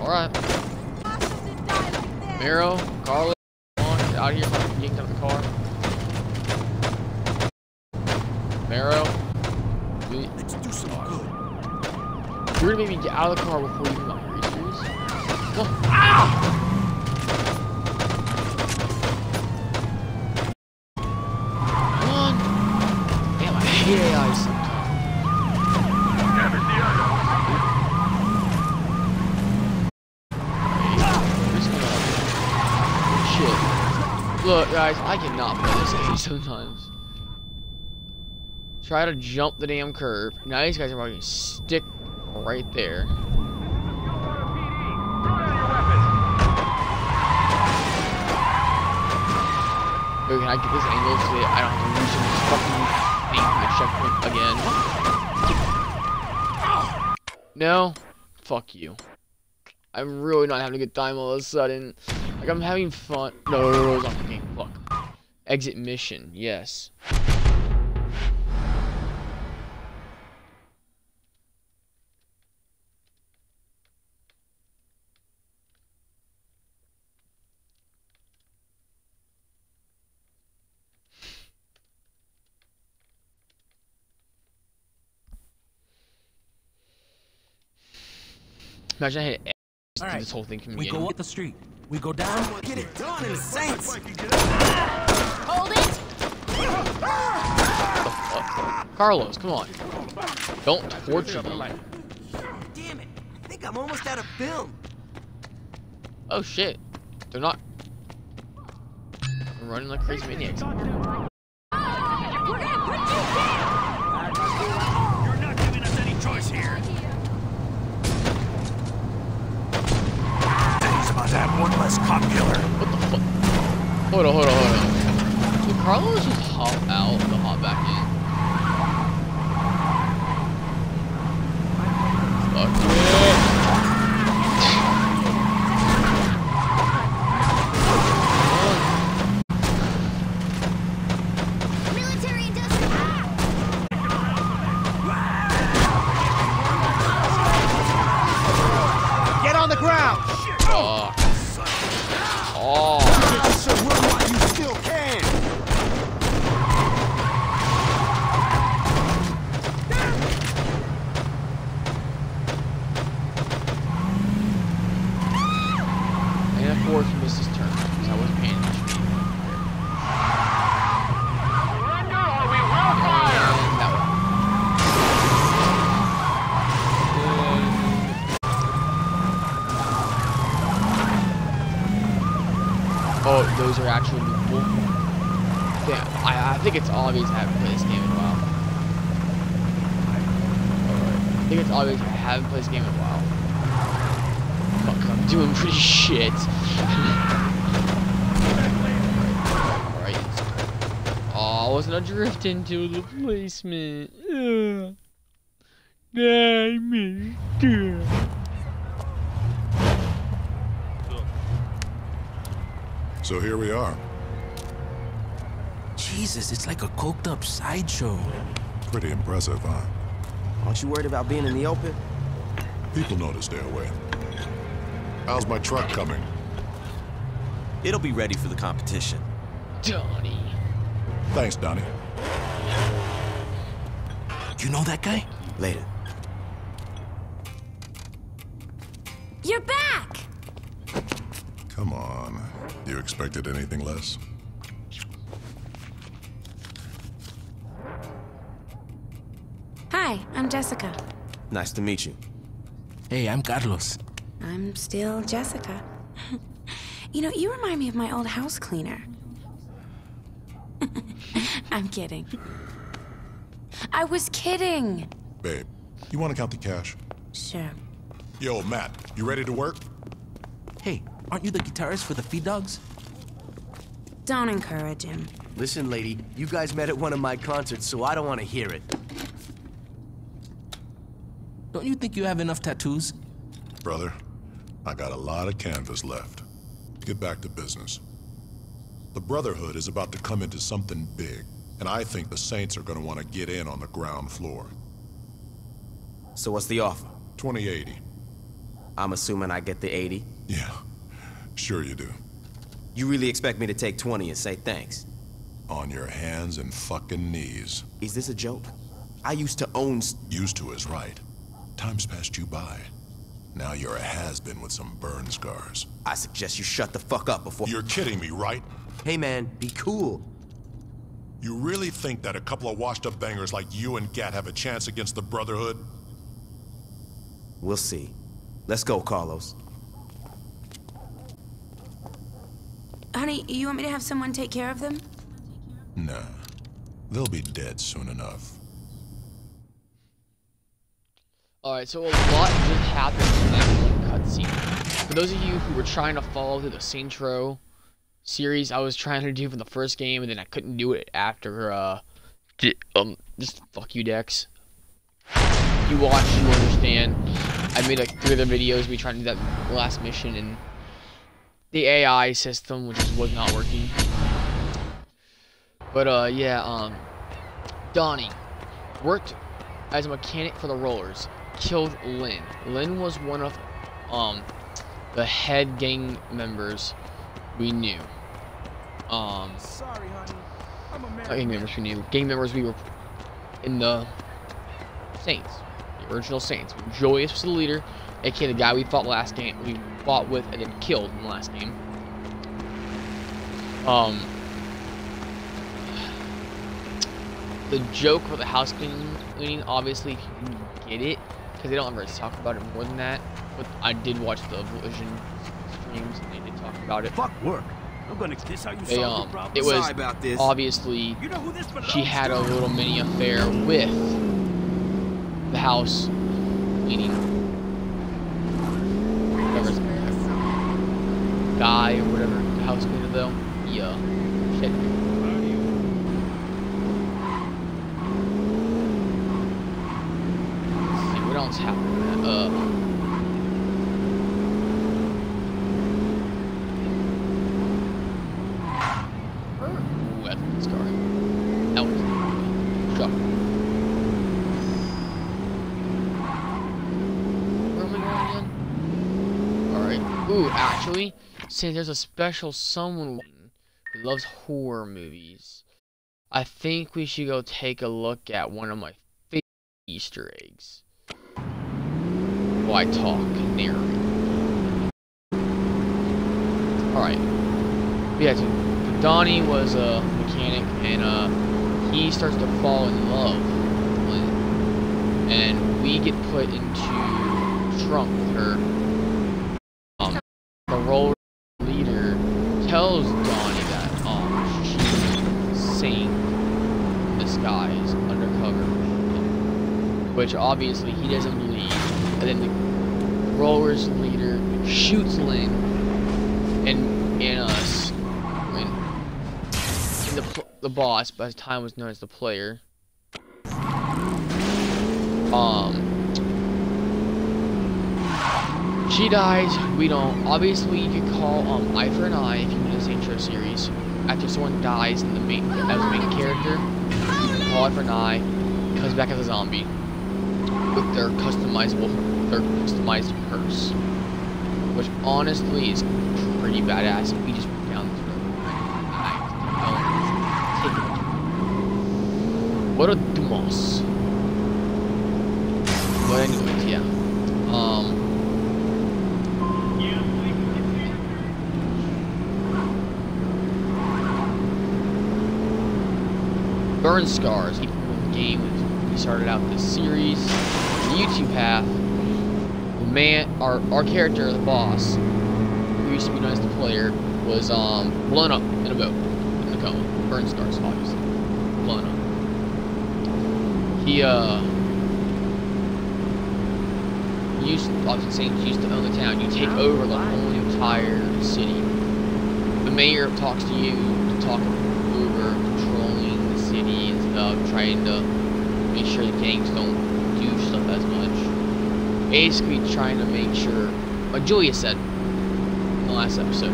A: Alright. Miro, Carlos, come on, get out of here so I can yank out of the car. Miro. you-
E: Let's do some good.
A: You're gonna make me get out of the car before you even. Are you serious? I hate AI sometimes. Just gonna- Shit. Look, guys, I cannot play this game sometimes. Try to jump the damn curve. Now these guys are gonna stick right there. Wait, can I get this angle so I don't have to lose this fucking thing checkpoint again? No? Fuck you. I'm really not having a good time all of a sudden. Like, I'm having fun. No, no, no, no, game. Fuck. Exit mission, yes. Imagine I hit X to
J: All right.
A: this whole thing from the
J: We go up the street. We go down.
E: Get it done in the Saints.
G: Hold it.
A: Carlos, come on. Don't torture me.
E: Damn it. I think I'm almost out of film.
A: Oh shit. They're not They're running like crazy maniacs.
G: We're gonna put you down.
D: You're not giving us any choice here. About one less cop killer.
A: What the fuck? Hold on, hold on, hold on. Did Carlos just hop out and hop back in? Fuck obvious I haven't played this game in a while. I think it's obvious I haven't played this game in a while. Fuck, I'm doing *laughs* pretty shit. *laughs* Alright. Oh, I wasn't adrift into the placement. Ugh. Damn it.
I: So here we are.
E: Jesus, it's like a coked up sideshow.
I: Pretty impressive, huh?
E: Aren't you worried about being in the open?
I: People know to stay away. How's my truck coming?
E: It'll be ready for the competition.
A: Donnie.
I: Thanks, Donnie.
E: You know that guy? Later.
B: You're back!
I: Come on. You expected anything less?
K: Hi, I'm Jessica.
E: Nice to meet you. Hey, I'm Carlos.
K: I'm still Jessica. *laughs* you know, you remind me of my old house cleaner. *laughs* I'm kidding. I was kidding.
I: Babe, you want to count the cash?
K: Sure.
I: Yo, Matt, you ready to work?
E: Hey, aren't you the guitarist for the Feed Dogs?
K: Don't encourage him.
E: Listen, lady, you guys met at one of my concerts, so I don't want to hear it. Don't you think you have enough tattoos?
I: Brother, I got a lot of canvas left. Get back to business. The Brotherhood is about to come into something big, and I think the Saints are gonna want to get in on the ground floor.
E: So what's the offer?
I: 2080.
E: I'm assuming I get the 80.
I: Yeah, sure you do.
E: You really expect me to take 20 and say thanks?
I: On your hands and fucking knees.
E: Is this a joke? I used to own...
I: Used to is right. Time's passed you by. Now you're a has-been with some burn scars.
E: I suggest you shut the fuck up before...
I: You're kidding me, right?
E: Hey, man, be cool.
I: You really think that a couple of washed-up bangers like you and Gat have a chance against the Brotherhood?
E: We'll see. Let's go, Carlos.
K: Honey, you want me to have someone take care of them?
I: Nah. They'll be dead soon enough.
A: Alright, so a lot just happened in that cutscene. For those of you who were trying to follow through the Saints Row series, I was trying to do for the first game, and then I couldn't do it after, uh, um, just fuck you, Dex. You watch, you understand. I made like three other videos, me trying to do that last mission, and the AI system, which just was not working. But, uh, yeah, um, Donnie worked as a mechanic for the rollers killed Lin. Lin was one of um the head gang members we knew. Um
E: Sorry, honey. I'm a
A: not gang members we knew. Gang members we were in the Saints. The original Saints. Julius was the leader, aka the guy we fought last game we fought with and then killed in the last game. Um the joke with the house cleaning, cleaning obviously you get it because they don't ever talk about it more than that. But I did watch the Vision streams and they did talk about it.
D: Fuck work. I'm gonna kiss how you
A: They, um,
D: problem.
A: it was
E: about this.
A: obviously
D: You know who this
A: she had a little mini affair with the house cleaning whatever guy or whatever the house cleaner though. Yeah, shit. Let's see what else happened. Uh. Ooh, that's a good scar. That was shock. Where am I going again? Alright. Ooh, actually, since there's a special someone who loves horror movies, I think we should go take a look at one of my favorite Easter eggs. Why talk near? Alright. Yeah, so Donnie was a mechanic, and uh, he starts to fall in love with And we get put into trunk with her. Um, the role leader tells Donnie that um, she's sane disguise undercover. Which obviously he doesn't believe. And then the Growers leader shoots Lin and and us. When the the boss, by the time was known as the player. Um. She dies, we don't. Obviously, you could call um, Eye for an Eye if you know this intro series. After someone dies in the main, as a main character, you can call Eye for an Eye, comes back as a zombie with their customizable, their customized purse, which honestly is pretty badass. If we just went down this road. What a dumos. But anyways, yeah. Um. Burn Scars, he the game we started out this series. The YouTube the man, our, our character, the boss, who used to be known as the player, was um, blown up in a boat in the coma. Burn Scars, obviously. Blown up. He, uh, used, obviously saying he used to own the town. You take over the whole entire city. The mayor talks to you to talk over controlling the city and stuff, trying to make sure the gangs don't do stuff as much. Basically trying to make sure, like Julia said in the last episode,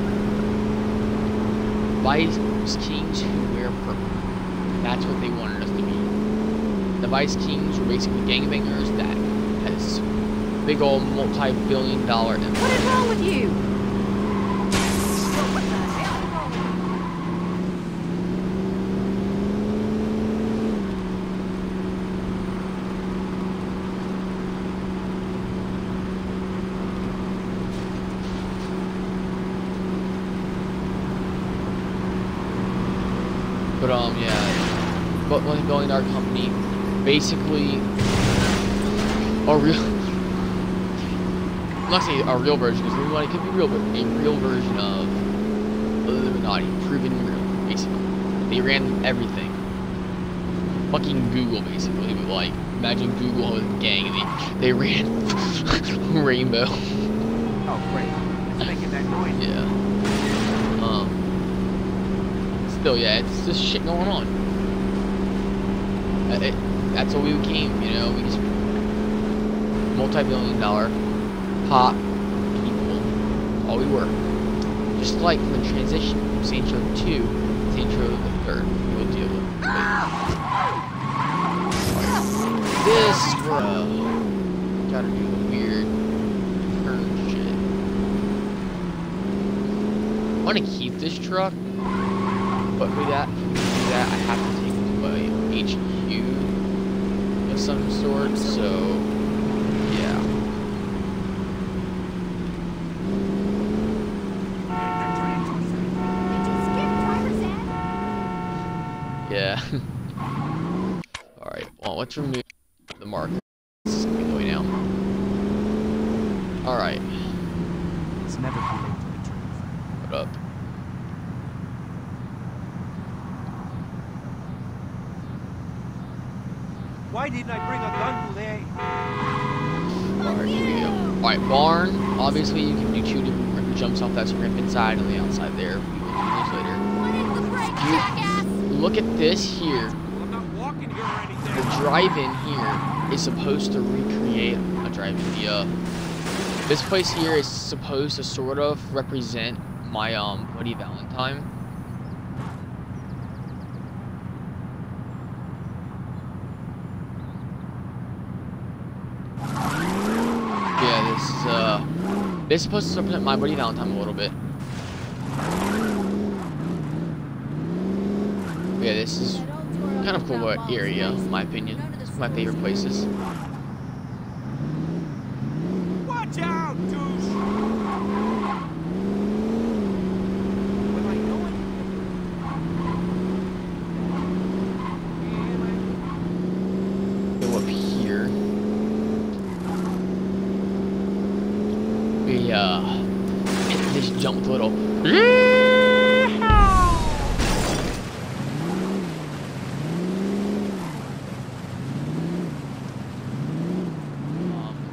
A: Vice Kings who wear purple. That's what they wanted us to be. The Vice Kings were basically gangbangers that has big old multi-billion dollar empire.
B: What is wrong with you? What the hell is wrong with you?
A: But um, yeah, but one billion dollar company, basically a real, I'm not saying a real version because Illuminati could be real, but a real version of Illuminati, proven real, basically. They ran everything. Fucking Google, basically, but like imagine Google was a gang and they they ran *laughs* Rainbow.
J: Oh, great. It's making that noise.
A: Yeah. Um. Still, yeah, it's just shit going on. That's what we became, you know. We just multi-billion dollar pop people. All we were. Just like the transition from Saints Row 2 to Saints Row the third. We'll deal with. This is uh, gotta do the weird turn shit. I want to keep this truck, but for that, for do that, I have to take it to a HQ So, yeah. Yeah. *laughs* Alright, well, what's your the marker. This is going the way now. Alright,
J: It's never too late to retrieve.
A: what up?
J: Why didn't I bring a gun today?
A: Alright, here we go. Alright, Obviously, you can do two different jumps off that ramp inside and the outside there. Do later. You, look at this here. The drive-in here is supposed to recreate a drive-in. The, this place here is supposed to sort of represent my um Bloody Valentine. Yeah, this is uh, this is supposed to represent my Bloody Valentine a little bit. Yeah, this is kind of cool uh, area, in my opinion. My favorite places. little. Um,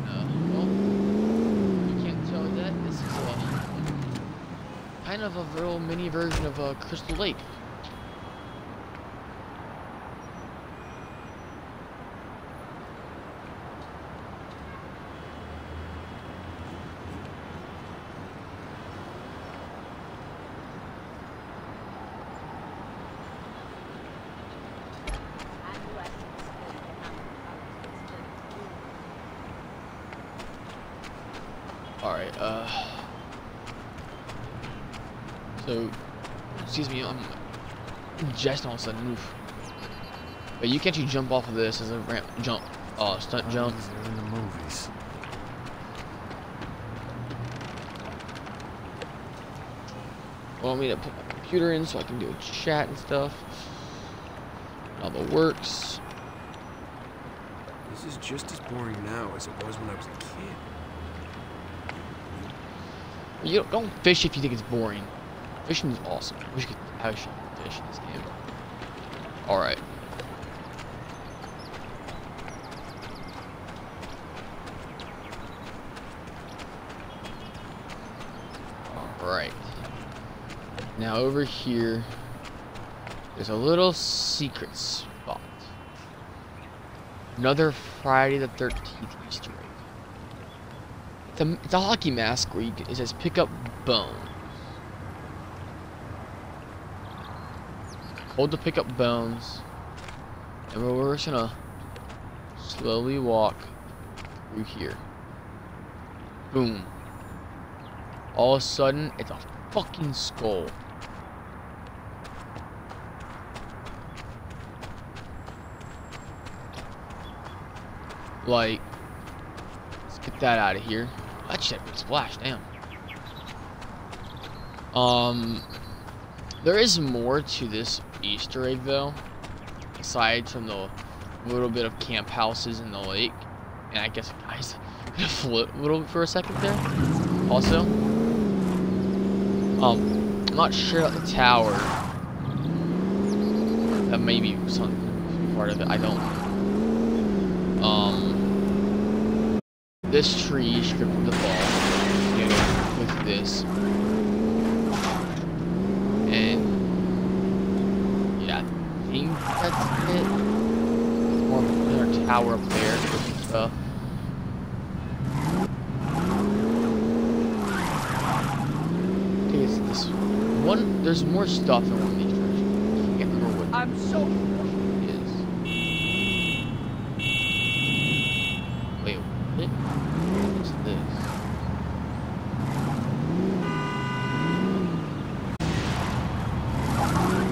A: uh, uh, kind of a little mini version of a uh, Crystal Lake. Just on move. But you can't you jump off of this as a ramp jump, uh, stunt jump.
D: In the movies.
A: Want me to put my computer in so I can do a chat and stuff. All the works.
C: This is just as boring now as it was when I was a kid.
A: You don't, don't fish if you think it's boring. Fishing is awesome. We should get actually fish in this game. Alright. Alright. Now over here, there's a little secret spot. Another Friday the 13th Easter egg. It's a, it's a hockey mask where you can, it says pick up bone. Hold to pick up bones. And we're, just gonna slowly walk through here. Boom. All of a sudden, it's a fucking skull. Like, let's get that out of here. That shit big splash, damn. Um, there is more to this Easter egg though, aside from the little bit of camp houses in the lake. And I guess guys *laughs* gonna float a little bit for a second there. Also, um, I'm not sure about the tower. That may be some part of it. I don't. Um, this tree stripped the ball. With this. And yeah, I think that's it. More of another tower up there and stuff. It's this one. There's more stuff in one of these treasures. I can't remember what
E: I'm so
A: it is. Wait, what? What's this?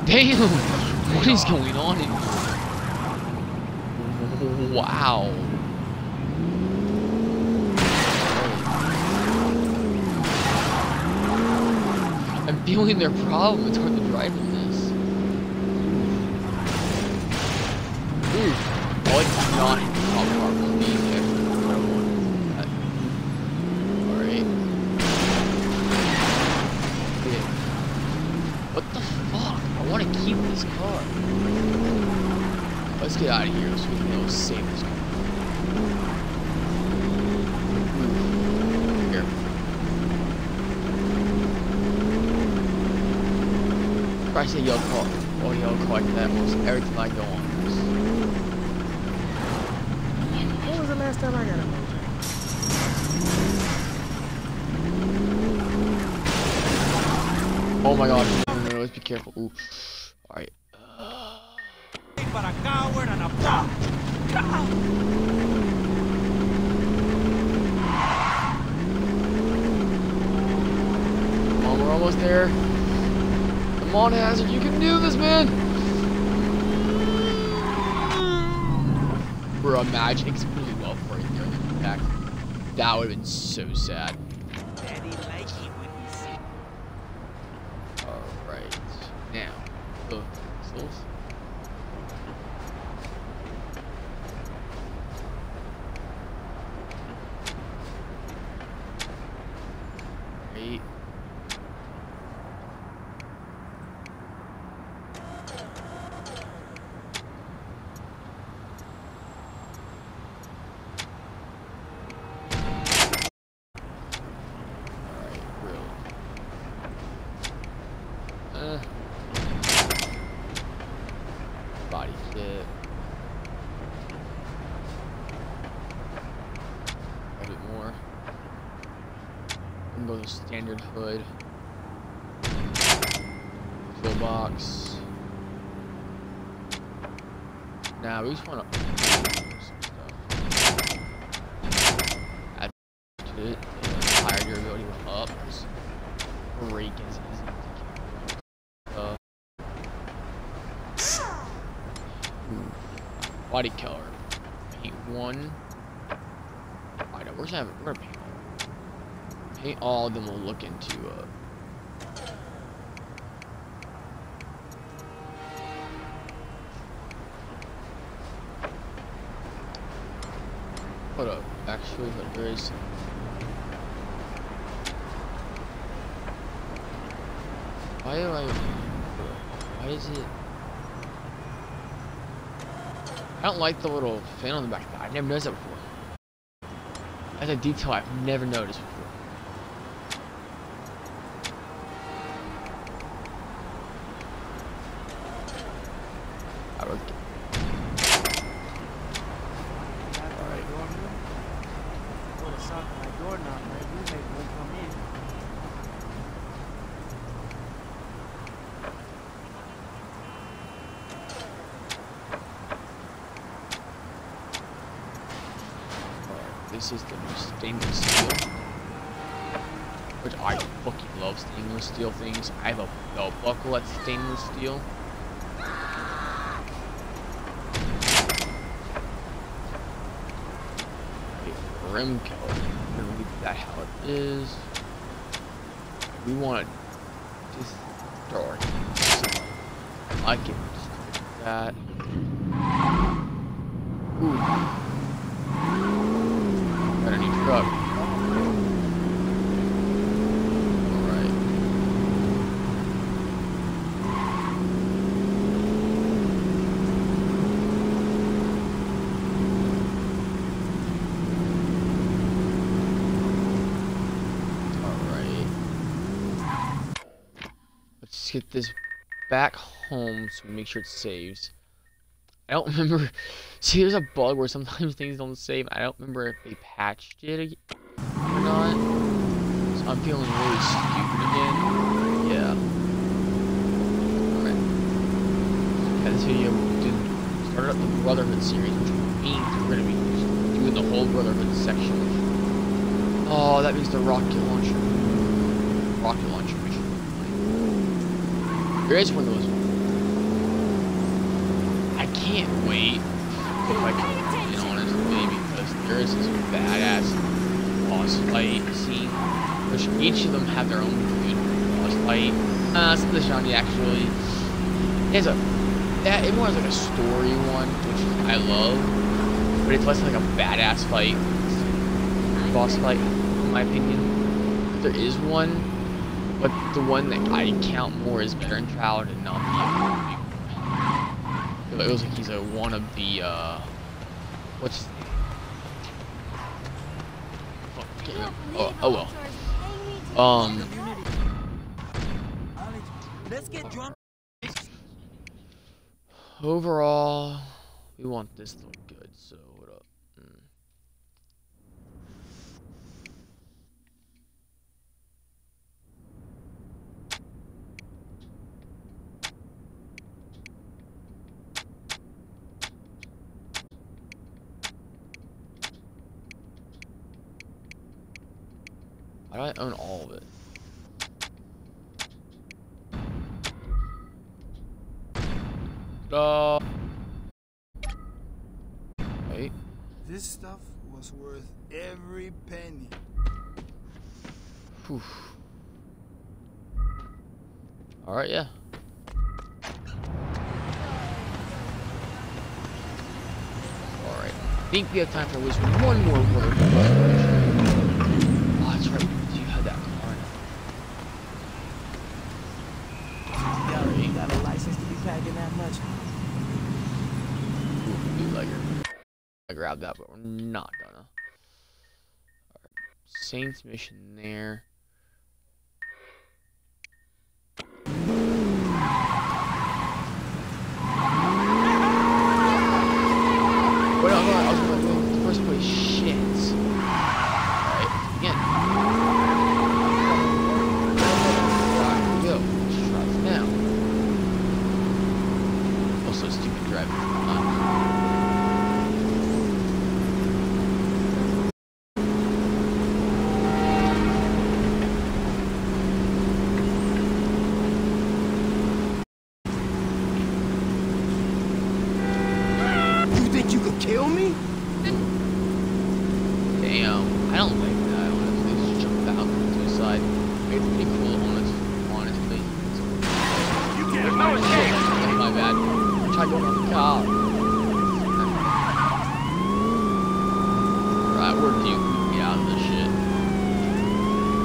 A: Damn! What is going on in Wow. I'm feeling their problem. Hard to drive in this. Ooh. Oh, it's not in the top part. Please, incredible. Alright. Yeah. What the fuck? I want to keep this car. Let's get out of here so we can go save this car. Here. I say yellow car or yellow car like that, almost every I go on this.
E: When was the last time I got a motor?
A: Oh my god. Let's be careful. On, Hazard, you can do this, man! Bro, imagine it's really well for there in the back. That would have been so sad.
D: Daddy like it when he see
A: Alright. Now. The souls. Right. Alright, really. can go with a standard hood. Toolbox. Nah, we just some stuff. Add to it. Higher durability went up. Great gets easy to. Uh. Body color. Paint one. I know, we're have we're gonna paint all. Paint all, we'll look into uh Hold up, Why do I? Why is it? I don't like the little fin on the back. I've never noticed that before. That's a detail I've never noticed before. I would
E: Alright. Put a sock on my doorknob, my roommate won't come in.
A: Alright, this is the new stainless steel. Which I fucking love stainless steel things. I have a belt buckle that's stainless steel. Okay, rim color. We're leave that how it is. We want to dark. I can that. Ooh. Got a new truck. Alright. Alright. Let's get this back home so make sure it saves. I don't *laughs* remember. See, there's a bug where sometimes *laughs* things don't save. I don't remember if they patched it or not. So I'm feeling really stupid again. Yeah. Alright. This video started up the Brotherhood series, which means we're gonna be doing the whole Brotherhood section. Oh, that means the rocket launcher. Rocket launcher. There is one of those I can't wait if I can be honest with you because there is this badass boss fight scene, which each of them have their own good boss fight. Uh, so the Shani actually is a that it more has like a story one, which I love, but it's less like a badass fight, boss fight, in my opinion. There is one, but the one that I count more is in Child and not the it looks like he's a wannabe, uh, what's his name? Fuck, I. Oh, oh well. Um,
E: Let's get drunk.
A: overall, we want this to look good, so what up? Mm. Why do I own all of it? Uh. Wait.
E: This stuff was worth every penny.
A: Whew. All right, yeah. All right. I think we have time for at least one more word. Oh, that's right. You had that car.
E: Yo, you got a license to be packing much?
A: Bootlegger. I grabbed that, but we're not gonna. Alright. Saints mission there. Wait, no, no, I was going to the first place. Shit. Alright, again. Damn, I don't like that. Honestly, just jump out to the side. It's pretty cool, honest, honestly.
D: You can't
A: Oh, shit, that's my bad. I tried going on the car. Right, where do you get out of this shit?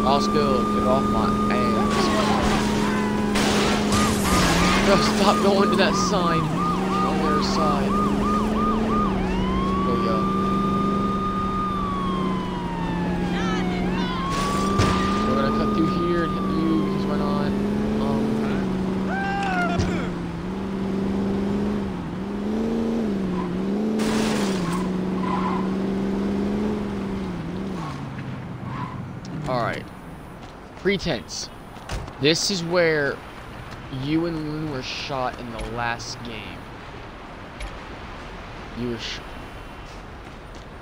A: Roscoe, get off my ass. Bro, stop going to that sign. On the other side. We go. We're gonna cut through here and hit you because we're not. Um, Alright. Pretense. This is where you and Loon were shot in the last game. You were, sh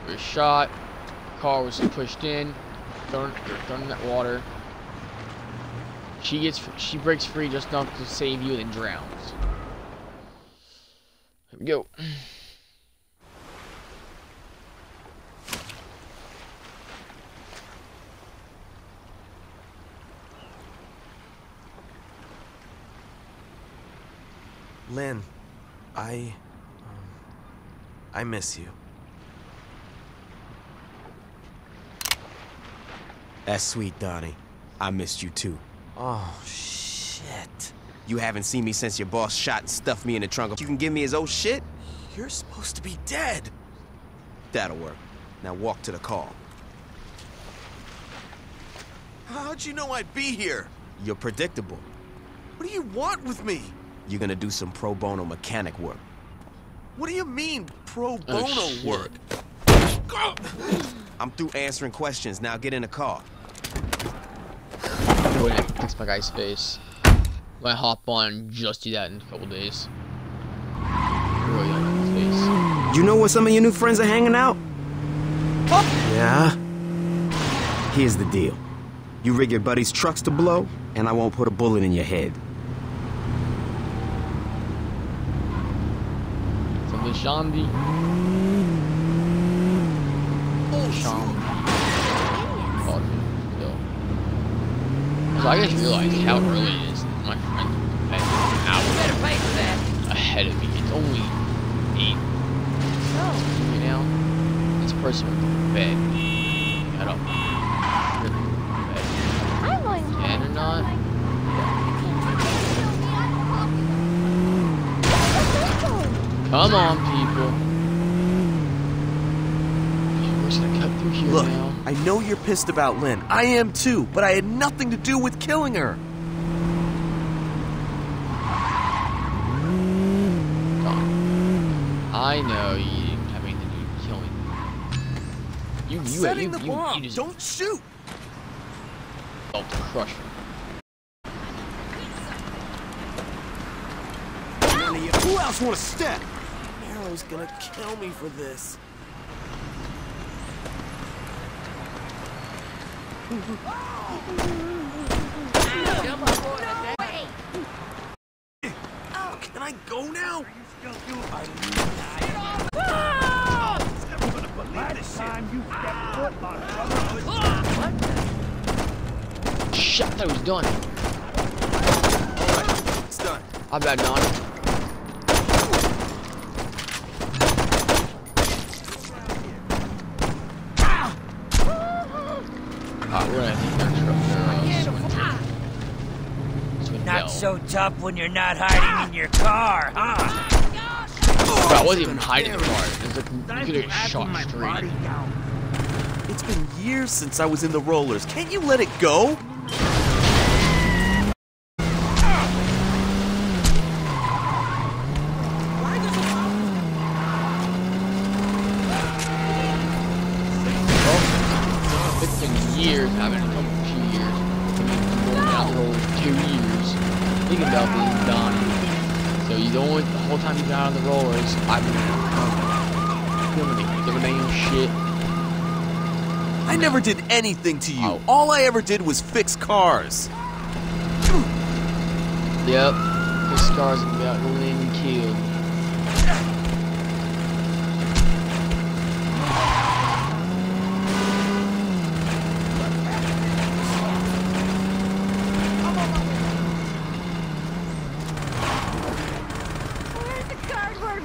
A: were shot, car was pushed in, thrown, thrown in that water. She gets, she breaks free just enough to save you and drowns. Here we go.
C: Lin, I. Um, I miss you.
L: That's sweet, Donnie. I missed you too.
C: Oh, shit.
L: You haven't seen me since your boss shot and stuffed me in the trunk. You can give me his old shit?
C: You're supposed to be dead.
L: That'll work. Now walk to the car.
C: How'd you know I'd be here?
L: You're predictable.
C: What do you want with me?
L: You're gonna do some pro bono mechanic work.
C: What do you mean, pro
L: Oh,
C: bono
L: shit.
C: work?
L: I'm through answering questions. Now get in the car.
A: Go ahead, fix my guy's face. When I hop on and just do that in a couple days. Really on face.
L: You know where some of your new friends are hanging out?
C: Yeah?
L: Here's the deal. You rig your buddy's trucks to blow, and I won't put a bullet in your head.
A: Shaundi. Sham. Oh, still. So I just realized how early it is. My friend an hour ahead of me. It's only eight. You know, this person went to bed. Got up. Bed.
G: I'm going
A: Can or not? Come on, people. We're just gonna cut through here
C: Look,
A: now.
C: I know you're pissed about Lin. I am too, but I had nothing to do with killing her.
A: I know you didn't have anything to do with killing me. You, you,
C: Setting
A: you,
C: the
A: you,
C: bomb.
A: you just
C: Don't shoot.
A: to crush me.
C: Who else want to step? Arrow's gonna kill me for this. Oh, can I go now?
A: Shit, that was done.
C: It's done.
A: I bet Donnie. Alright, we're gonna take that truck there. Uh, swing, swing
E: Not so tough when you're not hiding in your car, huh?
A: Bro, I wasn't even hiding in the car. It was like, you could have shot straight.
C: It's been years since I was in the rollers. Can't you let it go? never did anything to you.
A: Oh.
C: All I ever did was fix cars.
A: Yep. Fix cars and got Lin killed.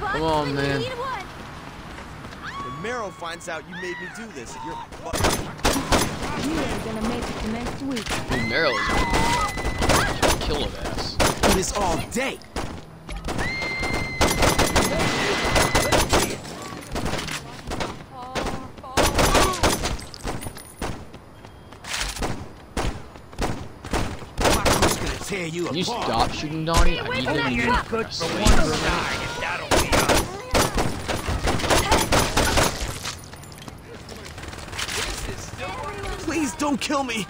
A: Come on, man.
C: When Maero finds out you made me do this, you're...
B: You ain't gonna make it to next week.
A: Dude, Maero is gonna kill his ass.
C: Do this all day. My crew's gonna tear you
A: Can you stop shooting Donnie? I need to
D: Only
A: do
D: is good for one
A: for a
D: side, and that'll be us.
C: Please don't kill me.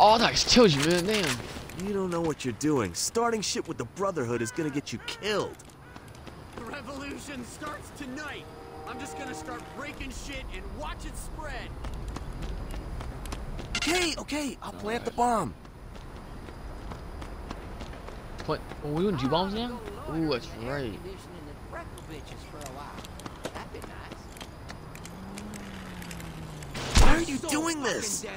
A: Oh, that just killed you, man. Damn.
C: You don't know what you're doing. Starting shit with the Brotherhood is gonna get you killed.
M: The revolution starts tonight. I'm just gonna start breaking shit and watch it spread.
C: Okay, okay, I'll plant the bomb.
A: What? Oh, we doing two bombs now? Ooh, that's right.
C: Why are you doing this? You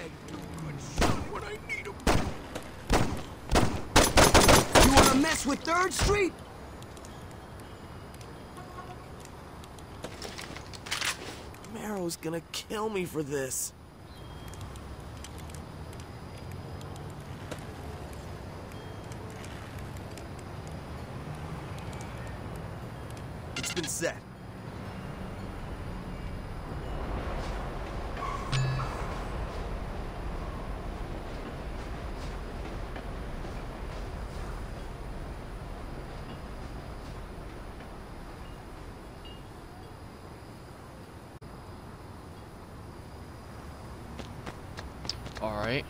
C: wanna mess with Third Street? Maero's gonna kill me for this. It's been set.
A: Alright.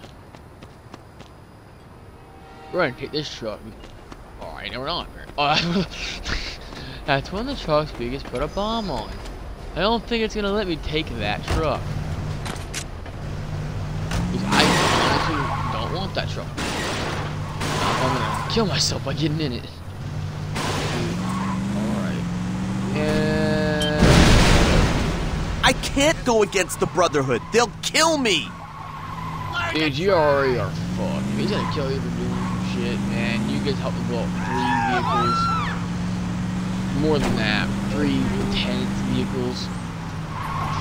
A: We're take this truck. Oh, Alright, not. Oh, *laughs* that's when the truck's biggest put a bomb on. I don't think it's gonna let me take that truck. I honestly don't want that truck. I'm gonna kill myself by getting in it. Alright. And...
C: I can't go against the Brotherhood. They'll kill me.
A: Dude, you already are fucked. He's gonna kill you for doing some shit, man, you guys help me blow up three vehicles. More than that. Three lieutenant vehicles.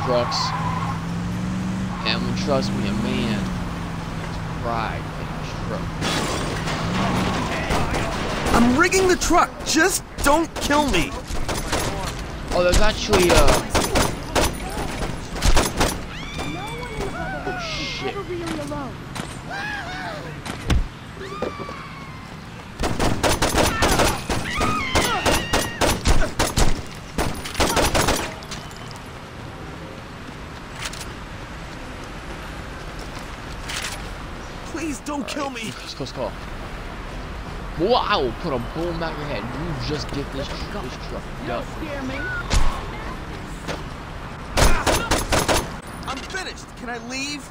A: Trucks. And when, trust me, a man has pride in his truck.
C: I'm rigging the truck. Just don't kill me.
A: Oh, there's actually, uh... Oh, shit.
B: Never really alone.
C: Please don't kill me.
A: Close, close call. Wow, put a boom back your head. You just get this, this truck done.
B: Scare me.
C: I'm finished. Can I leave?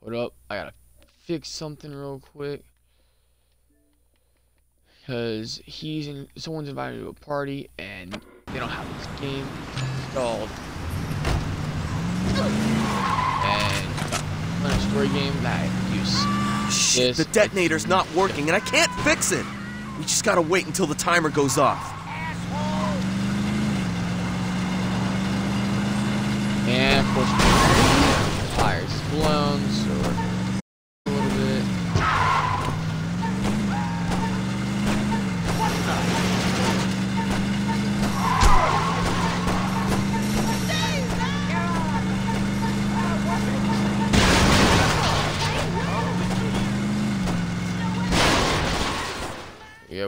A: What up, I gotta fix something real quick. Cause he's in, someone's invited to a party and they don't have this game installed. And on a story game that I use.
C: Shit,
A: This-
C: the detonator's not working and I can't fix it. We just gotta wait until the timer goes off.
A: And of course, tires blown,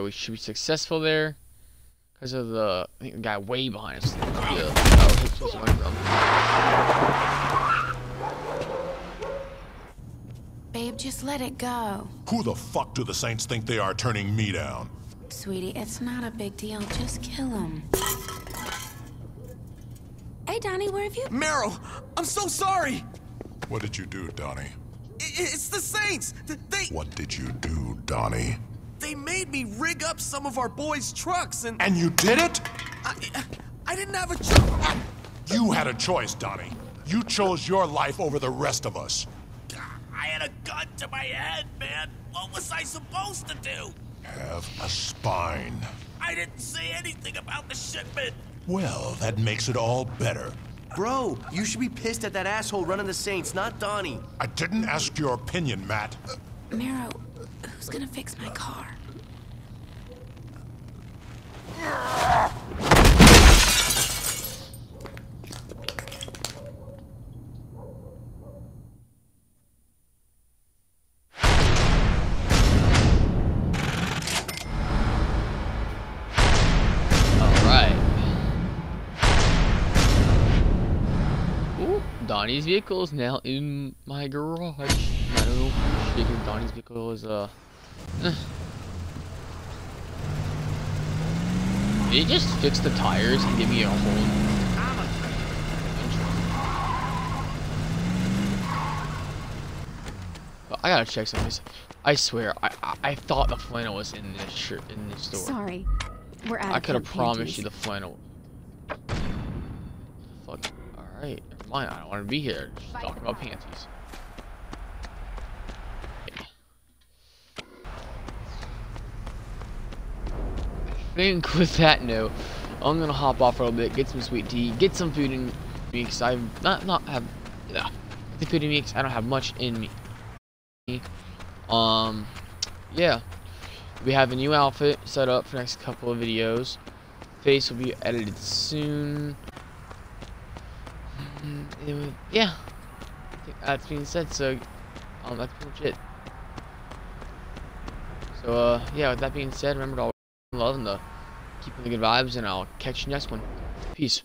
A: we should be successful there. Because of the, I think the guy way behind us. Yeah, oh, it's supposed to from.
K: Babe, just let it go.
I: Who the fuck do the Saints think they are turning me down?
K: Sweetie, it's not a big deal. Just kill him. Hey, Donnie, where have you...
C: Maero, I'm so sorry.
I: What did you do, Donnie?
C: It's the Saints. Th- They
I: What did you do, Donnie?
C: They made me rig up some of our boys' trucks and
I: And you did it?
C: I, I didn't have a choice.
I: You had a choice, Donnie. You chose your life over the rest of us.
D: I had a gun to my head, man. What was I supposed to do?
I: Have a spine.
D: I didn't say anything about the shipment.
I: Well, that makes it all better.
C: Bro, you should be pissed at that asshole running the Saints, not Donnie.
I: I didn't ask your opinion, Matt.
K: Maero, who's gonna fix my car?
A: Donnie's vehicle is now in my garage. I don't know if Donnie's vehicle is, uh... Did he just fix the tires and give me a whole... I gotta check something. I swear, I, I I thought the flannel was in this shirt in this store.
B: Sorry. We're out
A: I could have promised you the flannel. Fuck. Alright, never mind. I don't want to be here. Just talking about panties. I think with that note, I'm gonna hop off for a little bit, get some sweet tea, get some food in me, because I not not have yeah, the food in me 'cause I don't have much in me. Um, yeah, we have a new outfit set up for next couple of videos. Face will be edited soon. Mm, it would- yeah, that's being said. So, um, that's pretty much it. So, uh, yeah. With that being said, remember to always love the keeping the good vibes, and I'll catch you next one. Peace.